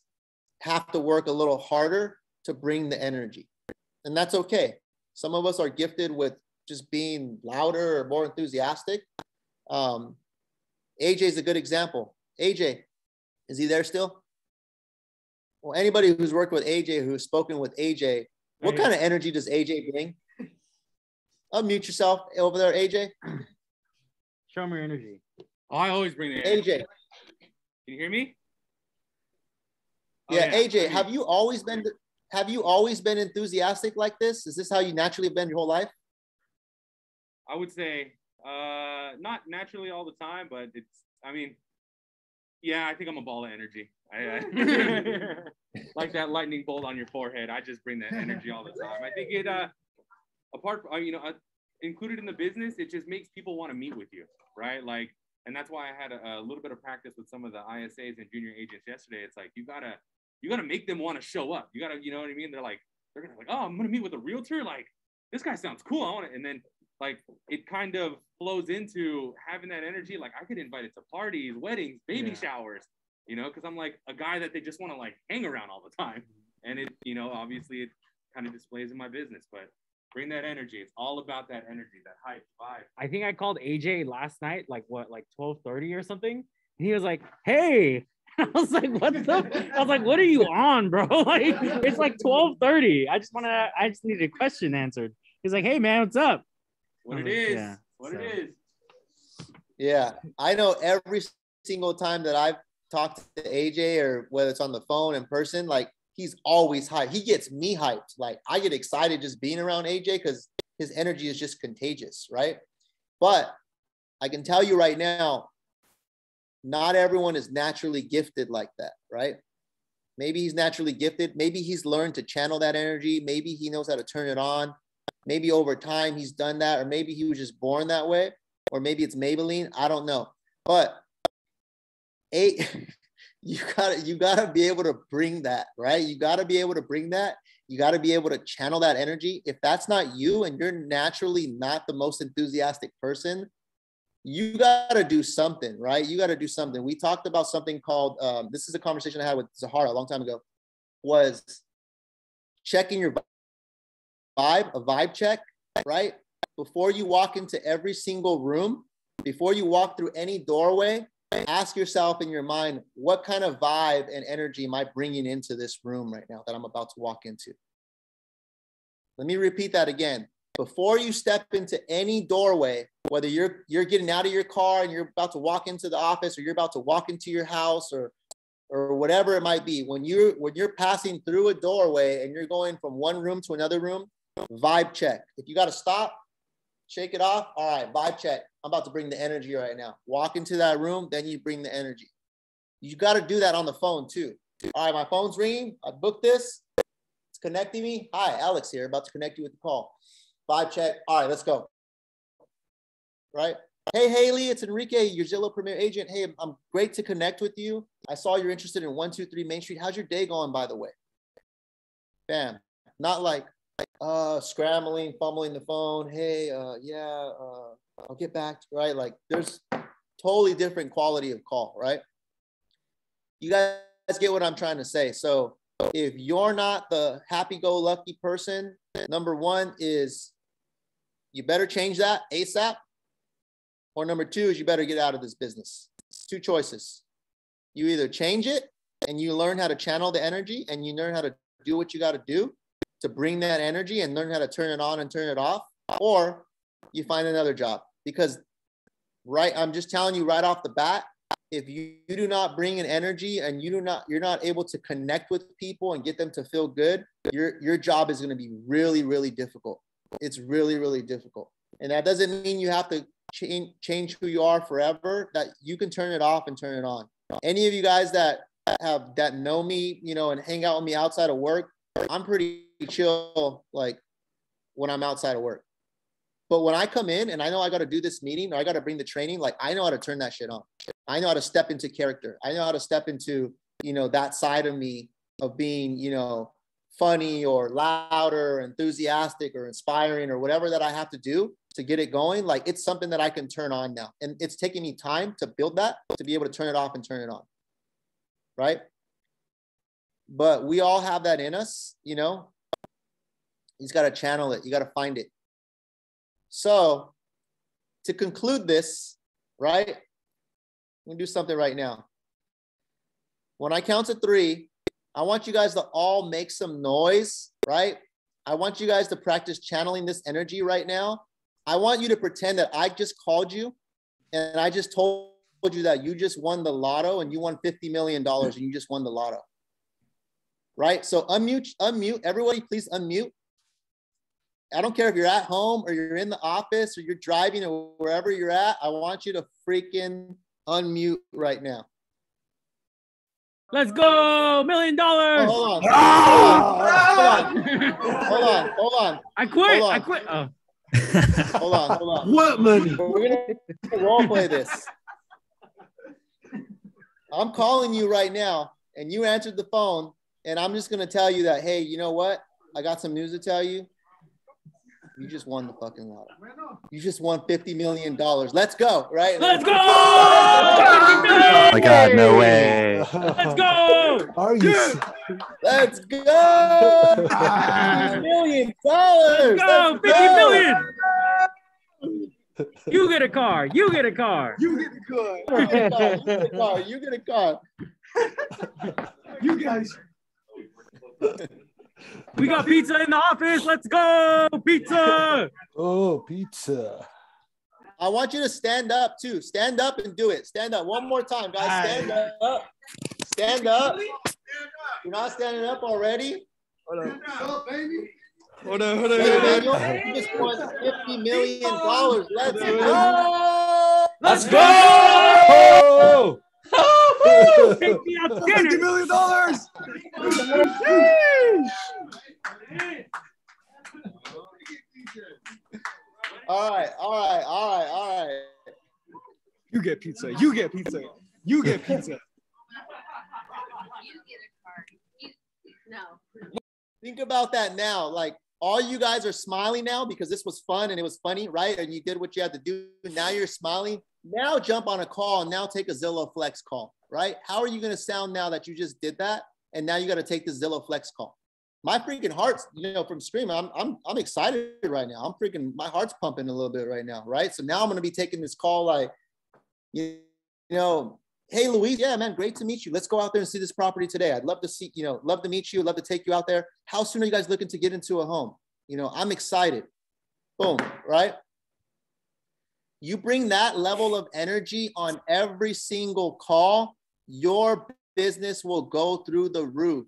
have to work a little harder to bring the energy. And that's okay. Some of us are gifted with just being louder or more enthusiastic. Um, AJ is a good example. AJ, is he there still? Well, anybody who's worked with AJ, who's spoken with AJ, what kind of energy does AJ bring? <laughs> Unmute yourself over there, AJ. <clears throat> Show me your energy. Oh, I always bring the energy. AJ. Can you hear me? Oh, yeah, yeah, AJ, have you always been have you always been enthusiastic like this? Is this how you naturally have been your whole life? I would say uh not naturally all the time, but it's I mean, yeah, I think I'm a ball of energy. I, I <laughs> like that lightning bolt on your forehead. I just bring that energy all the time. I think it uh apart from uh, you know uh, included in the business, it just makes people want to meet with you, right? Like, and that's why I had a, a, little bit of practice with some of the ISAs and junior agents yesterday. It's like you gotta, you gotta make them want to show up. You gotta, you know what I mean? They're like, they're gonna like, oh, I'm gonna meet with a realtor. Like, this guy sounds cool. I want it. And then like it kind of flows into having that energy. Like I get invited to parties, weddings, baby yeah. showers, you know, because I'm like a guy that they just want to like hang around all the time. And it, you know, obviously it kind of displays in my business, but Bring that energy. It's all about that energy, that hype vibe. I think I called AJ last night, like what, like 12:30 or something. And he was like, "Hey." <laughs> I was like, "What the?" I was like, "What are you on, bro?" <laughs> Like, it's like 12:30. I just want to. I just need a question answered. He's like, "Hey, man, what's up?" What it like, is. Yeah. What so. it is. Yeah, I know every single time that I've talked to AJ or whether it's on the phone in person, like he's always hyped. He gets me hyped. Like I get excited just being around AJ because his energy is just contagious, right? But I can tell you right now, not everyone is naturally gifted like that, right? Maybe he's naturally gifted. Maybe he's learned to channel that energy. Maybe he knows how to turn it on. Maybe over time he's done that, or maybe he was just born that way, or maybe it's Maybelline. I don't know. But eight, <laughs> you gotta you gotta be able to bring that right? You gotta be able to bring that. You gotta be able to channel that energy. If that's not you and you're naturally not the most enthusiastic person you gotta do something right? You gotta do something. We talked about something called um, this is a conversation i had with zahara a long time ago was checking your vibe a vibe check right? Before you walk into every single room before you walk through any doorway ask yourself in your mind, what kind of vibe and energy am I bringing into this room right now that I'm about to walk into? Let me repeat that again. Before you step into any doorway, whether you're you're getting out of your car and you're about to walk into the office or you're about to walk into your house or or whatever it might be, when you're when you're passing through a doorway and you're going from one room to another room, vibe check. If you got to stop, shake it off. All right, vibe check. I'm about to bring the energy right now. Walk into that room, then you bring the energy. You got to do that on the phone too. All right, my phone's ringing. I booked this. It's connecting me. Hi, Alex here. About to connect you with the call. Five check. All right, let's go. Right. Hey, Haley, it's Enrique, your Zillow Premier agent. Hey, I'm great to connect with you. I saw you're interested in 123 Main Street. How's your day going, by the way? Bam. Not like uh, scrambling, fumbling the phone. Hey, uh, yeah, uh, I'll get back. Right. Like there's totally different quality of call, right? You guys get what I'm trying to say. So if you're not the happy-go-lucky person, number one is you better change that ASAP. Or number two is you better get out of this business. It's two choices. You either change it and you learn how to channel the energy and you learn how to do what you got to do to bring that energy and learn how to turn it on and turn it off, or you find another job. Because right, I'm just telling you right off the bat, if you, you do not bring an energy and you do not you're not able to connect with people and get them to feel good your your job is going to be really really difficult. It's really really difficult. And that doesn't mean you have to change change who you are forever that you can turn it off and turn it on. Any of you guys that have that know me you know and hang out with me outside of work i'm pretty chill like when i'm outside of work but when I come in and I know I got to do this meeting or I got to bring the training, like I know how to turn that shit on. I know how to step into character. I know how to step into, you know, that side of me of being, you know, funny or louder, enthusiastic or inspiring or whatever that I have to do to get it going. Like it's something that I can turn on now. And it's taking me time to build that to be able to turn it off and turn it on. Right. But we all have that in us, you know. Just got to channel it. You got to find it. So to conclude this, right? I'm gonna do something right now. When I count to three, I want you guys to all make some noise, right? I want you guys to practice channeling this energy right now. I want you to pretend that I just called you and I just told you that you just won the lotto and you won $50 million and you just won the lotto. Right? So unmute, unmute. Everybody, please unmute. I don't care if you're at home or you're in the office or you're driving or wherever you're at. I want you to freaking unmute right now. Let's go, million dollars. Oh, hold, on. Ah! hold, on. hold on, hold on, I quit. Hold on. I quit. Oh. hold on, hold on. What money? We're gonna role play this. I'm calling you right now, and you answered the phone, and I'm just gonna tell you that, hey, you know what? I got some news to tell you. You just won the fucking lotto. You just won fifty million dollars. Let's go, right? Let's go! Oh my god, no way. Let's go! Are you? Let's go! $50 million. Let's go! Let's 50 million! You get a car. You get a car. You get the You get a car. You get a car. You get a car. You guys. We got pizza in the office. Let's go! Pizza! Oh, pizza. I want you to stand up too. Stand up and do it. Stand up one more time, guys. Stand up. Stand up. You're not standing up already. Hold on, hold Hey, Daniel, you just won fifty million dollars. Let's go. Let's go! Fifty $50 million. All right, all right, all right, all right. You get pizza. You get pizza. You get pizza. You get a card. You, no. Think about that now. Like all you guys are smiling now because this was fun and it was funny, right? And you did what you had to do. Now you're smiling. Now jump on a call and now take a Zillow Flex call, right? How are you going to sound now that you just did that? And now you got to take the Zillow Flex call. My freaking heart's, you know, from screaming, I'm, I'm, I'm excited right now. I'm freaking, my heart's pumping a little bit right now, right? So now I'm going to be taking this call like, you know, hey Louise, yeah, man, great to meet you. Let's go out there and see this property today. I'd love to see, you know, love to meet you, love to take you out there. How soon are you guys looking to get into a home? You know, I'm excited. Boom, right? You bring that level of energy on every single call, your business will go through the roof.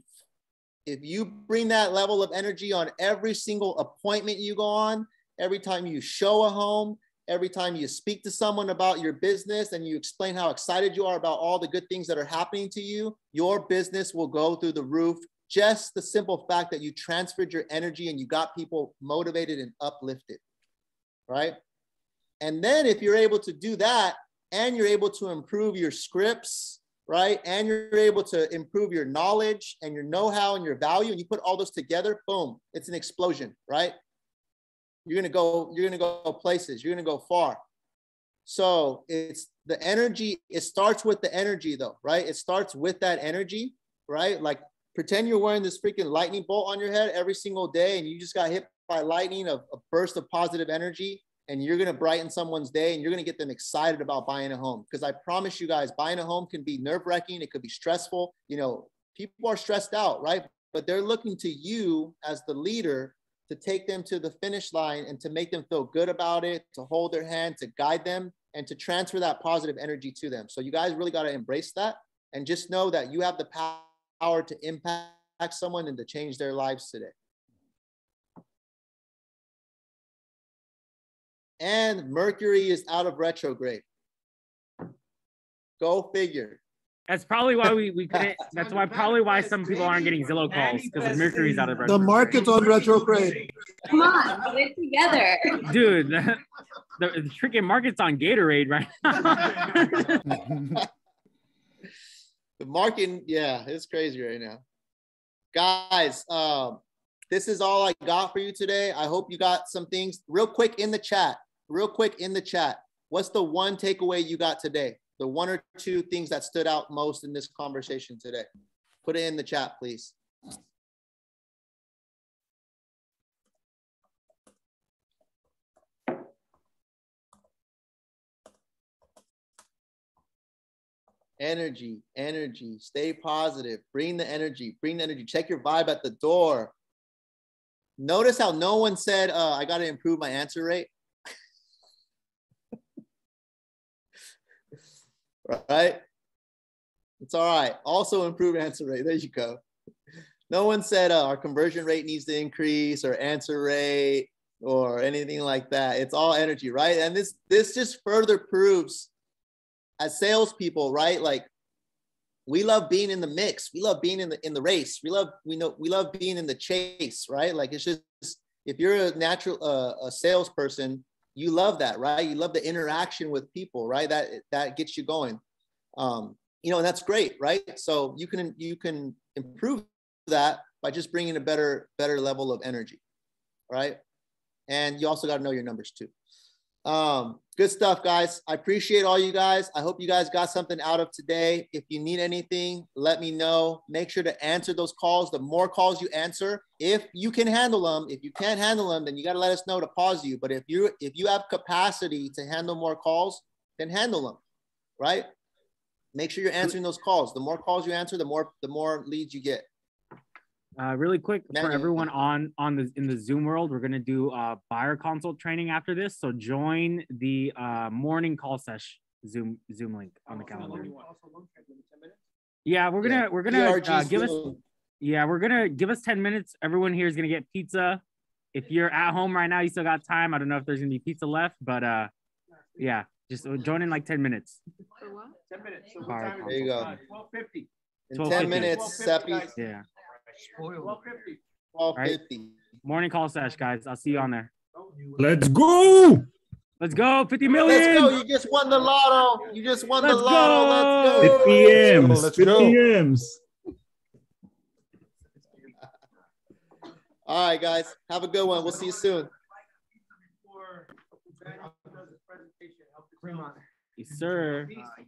If you bring that level of energy on every single appointment you go on, every time you show a home, every time you speak to someone about your business and you explain how excited you are about all the good things that are happening to you, your business will go through the roof. Just the simple fact that you transferred your energy and you got people motivated and uplifted, right? And then if you're able to do that and you're able to improve your scripts, right? And you're able to improve your knowledge and your know-how and your value, and you put all those together, boom, it's an explosion, right? You're gonna go, you're gonna go places, you're gonna go far. So it's the energy, it starts with the energy though, right? It starts with that energy, right? Like pretend you're wearing this freaking lightning bolt on your head every single day and you just got hit by lightning, a, a burst of positive energy and you're going to brighten someone's day and you're going to get them excited about buying a home. Because i promise you guys buying a home can be nerve wracking it could be stressful you know people are stressed out right? But they're looking to you as the leader to take them to the finish line and to make them feel good about it to hold their hand to guide them and to transfer that positive energy to them. So you guys really got to embrace that and just know that you have the power to impact someone and to change their lives today and Mercury is out of retrograde. Go figure. That's probably why we, we <laughs> couldn't. That's why probably why some people aren't getting Zillow calls because Mercury's out of retrograde. The market's on retrograde. Come on, get it together. Dude, <laughs> the, the freaking market's on Gatorade right now. <laughs> The market, yeah, it's crazy right now. Guys, um, this is all I got for you today. I hope you got some things real quick in the chat. Real quick in the chat. What's the one takeaway you got today? The one or two things that stood out most in this conversation today? Put it in the chat, please. energy, energy, stay positive, bring the energy, bring the energy, check your vibe at the door. Notice how no one said, uh, I got to improve my answer rate. Right? It's all right. Also improve answer rate. There you go. No one said uh, our conversion rate needs to increase or answer rate or anything like that. It's all energy, right? And this this just further proves as salespeople, right? Like we love being in the mix. We love being in the in the race. We love we know we love being in the chase, right? Like it's just if you're a natural uh, a salesperson, you love that, right? You love the interaction with people, right? That that gets you going. Um, you know, and that's great, right? So you can you can improve that by just bringing a better better level of energy, right? And you also got to know your numbers too. Um, good stuff, guys. I appreciate all you guys. I hope you guys got something out of today. If you need anything, let me know. Make sure to answer those calls. The more calls you answer, if you can handle them, if you can't handle them, then you got to let us know to pause you. But if you if you have capacity to handle more calls, then handle them, right? Make sure you're answering those calls. The more calls you answer, the more the more leads you get. Uh, really quick for everyone on on the in the Zoom world, we're gonna do uh, buyer consult training after this. So join the uh, morning call sesh Zoom Zoom link on the calendar. Yeah, we're gonna we're gonna uh, give us yeah we're gonna give us ten minutes. Everyone here is gonna get pizza. If you're at home right now, you still got time. I don't know if there's gonna be pizza left, but uh, yeah, just join in like ten minutes. For what? Ten minutes. So what time There you go. Twelve fifty. In 10 minutes, Seppi, Yeah, Twelve fifty. 1250. morning call sesh guys. I'll see you on there. Let's go. Let's go, 50 million. Let's go. You just won the lotto. You just won the Let's lotto. go. Let's go. 50 M's. Let's 50 go. M's. All right, guys. Have a good one. We'll see you soon. Yes, sir. Uh,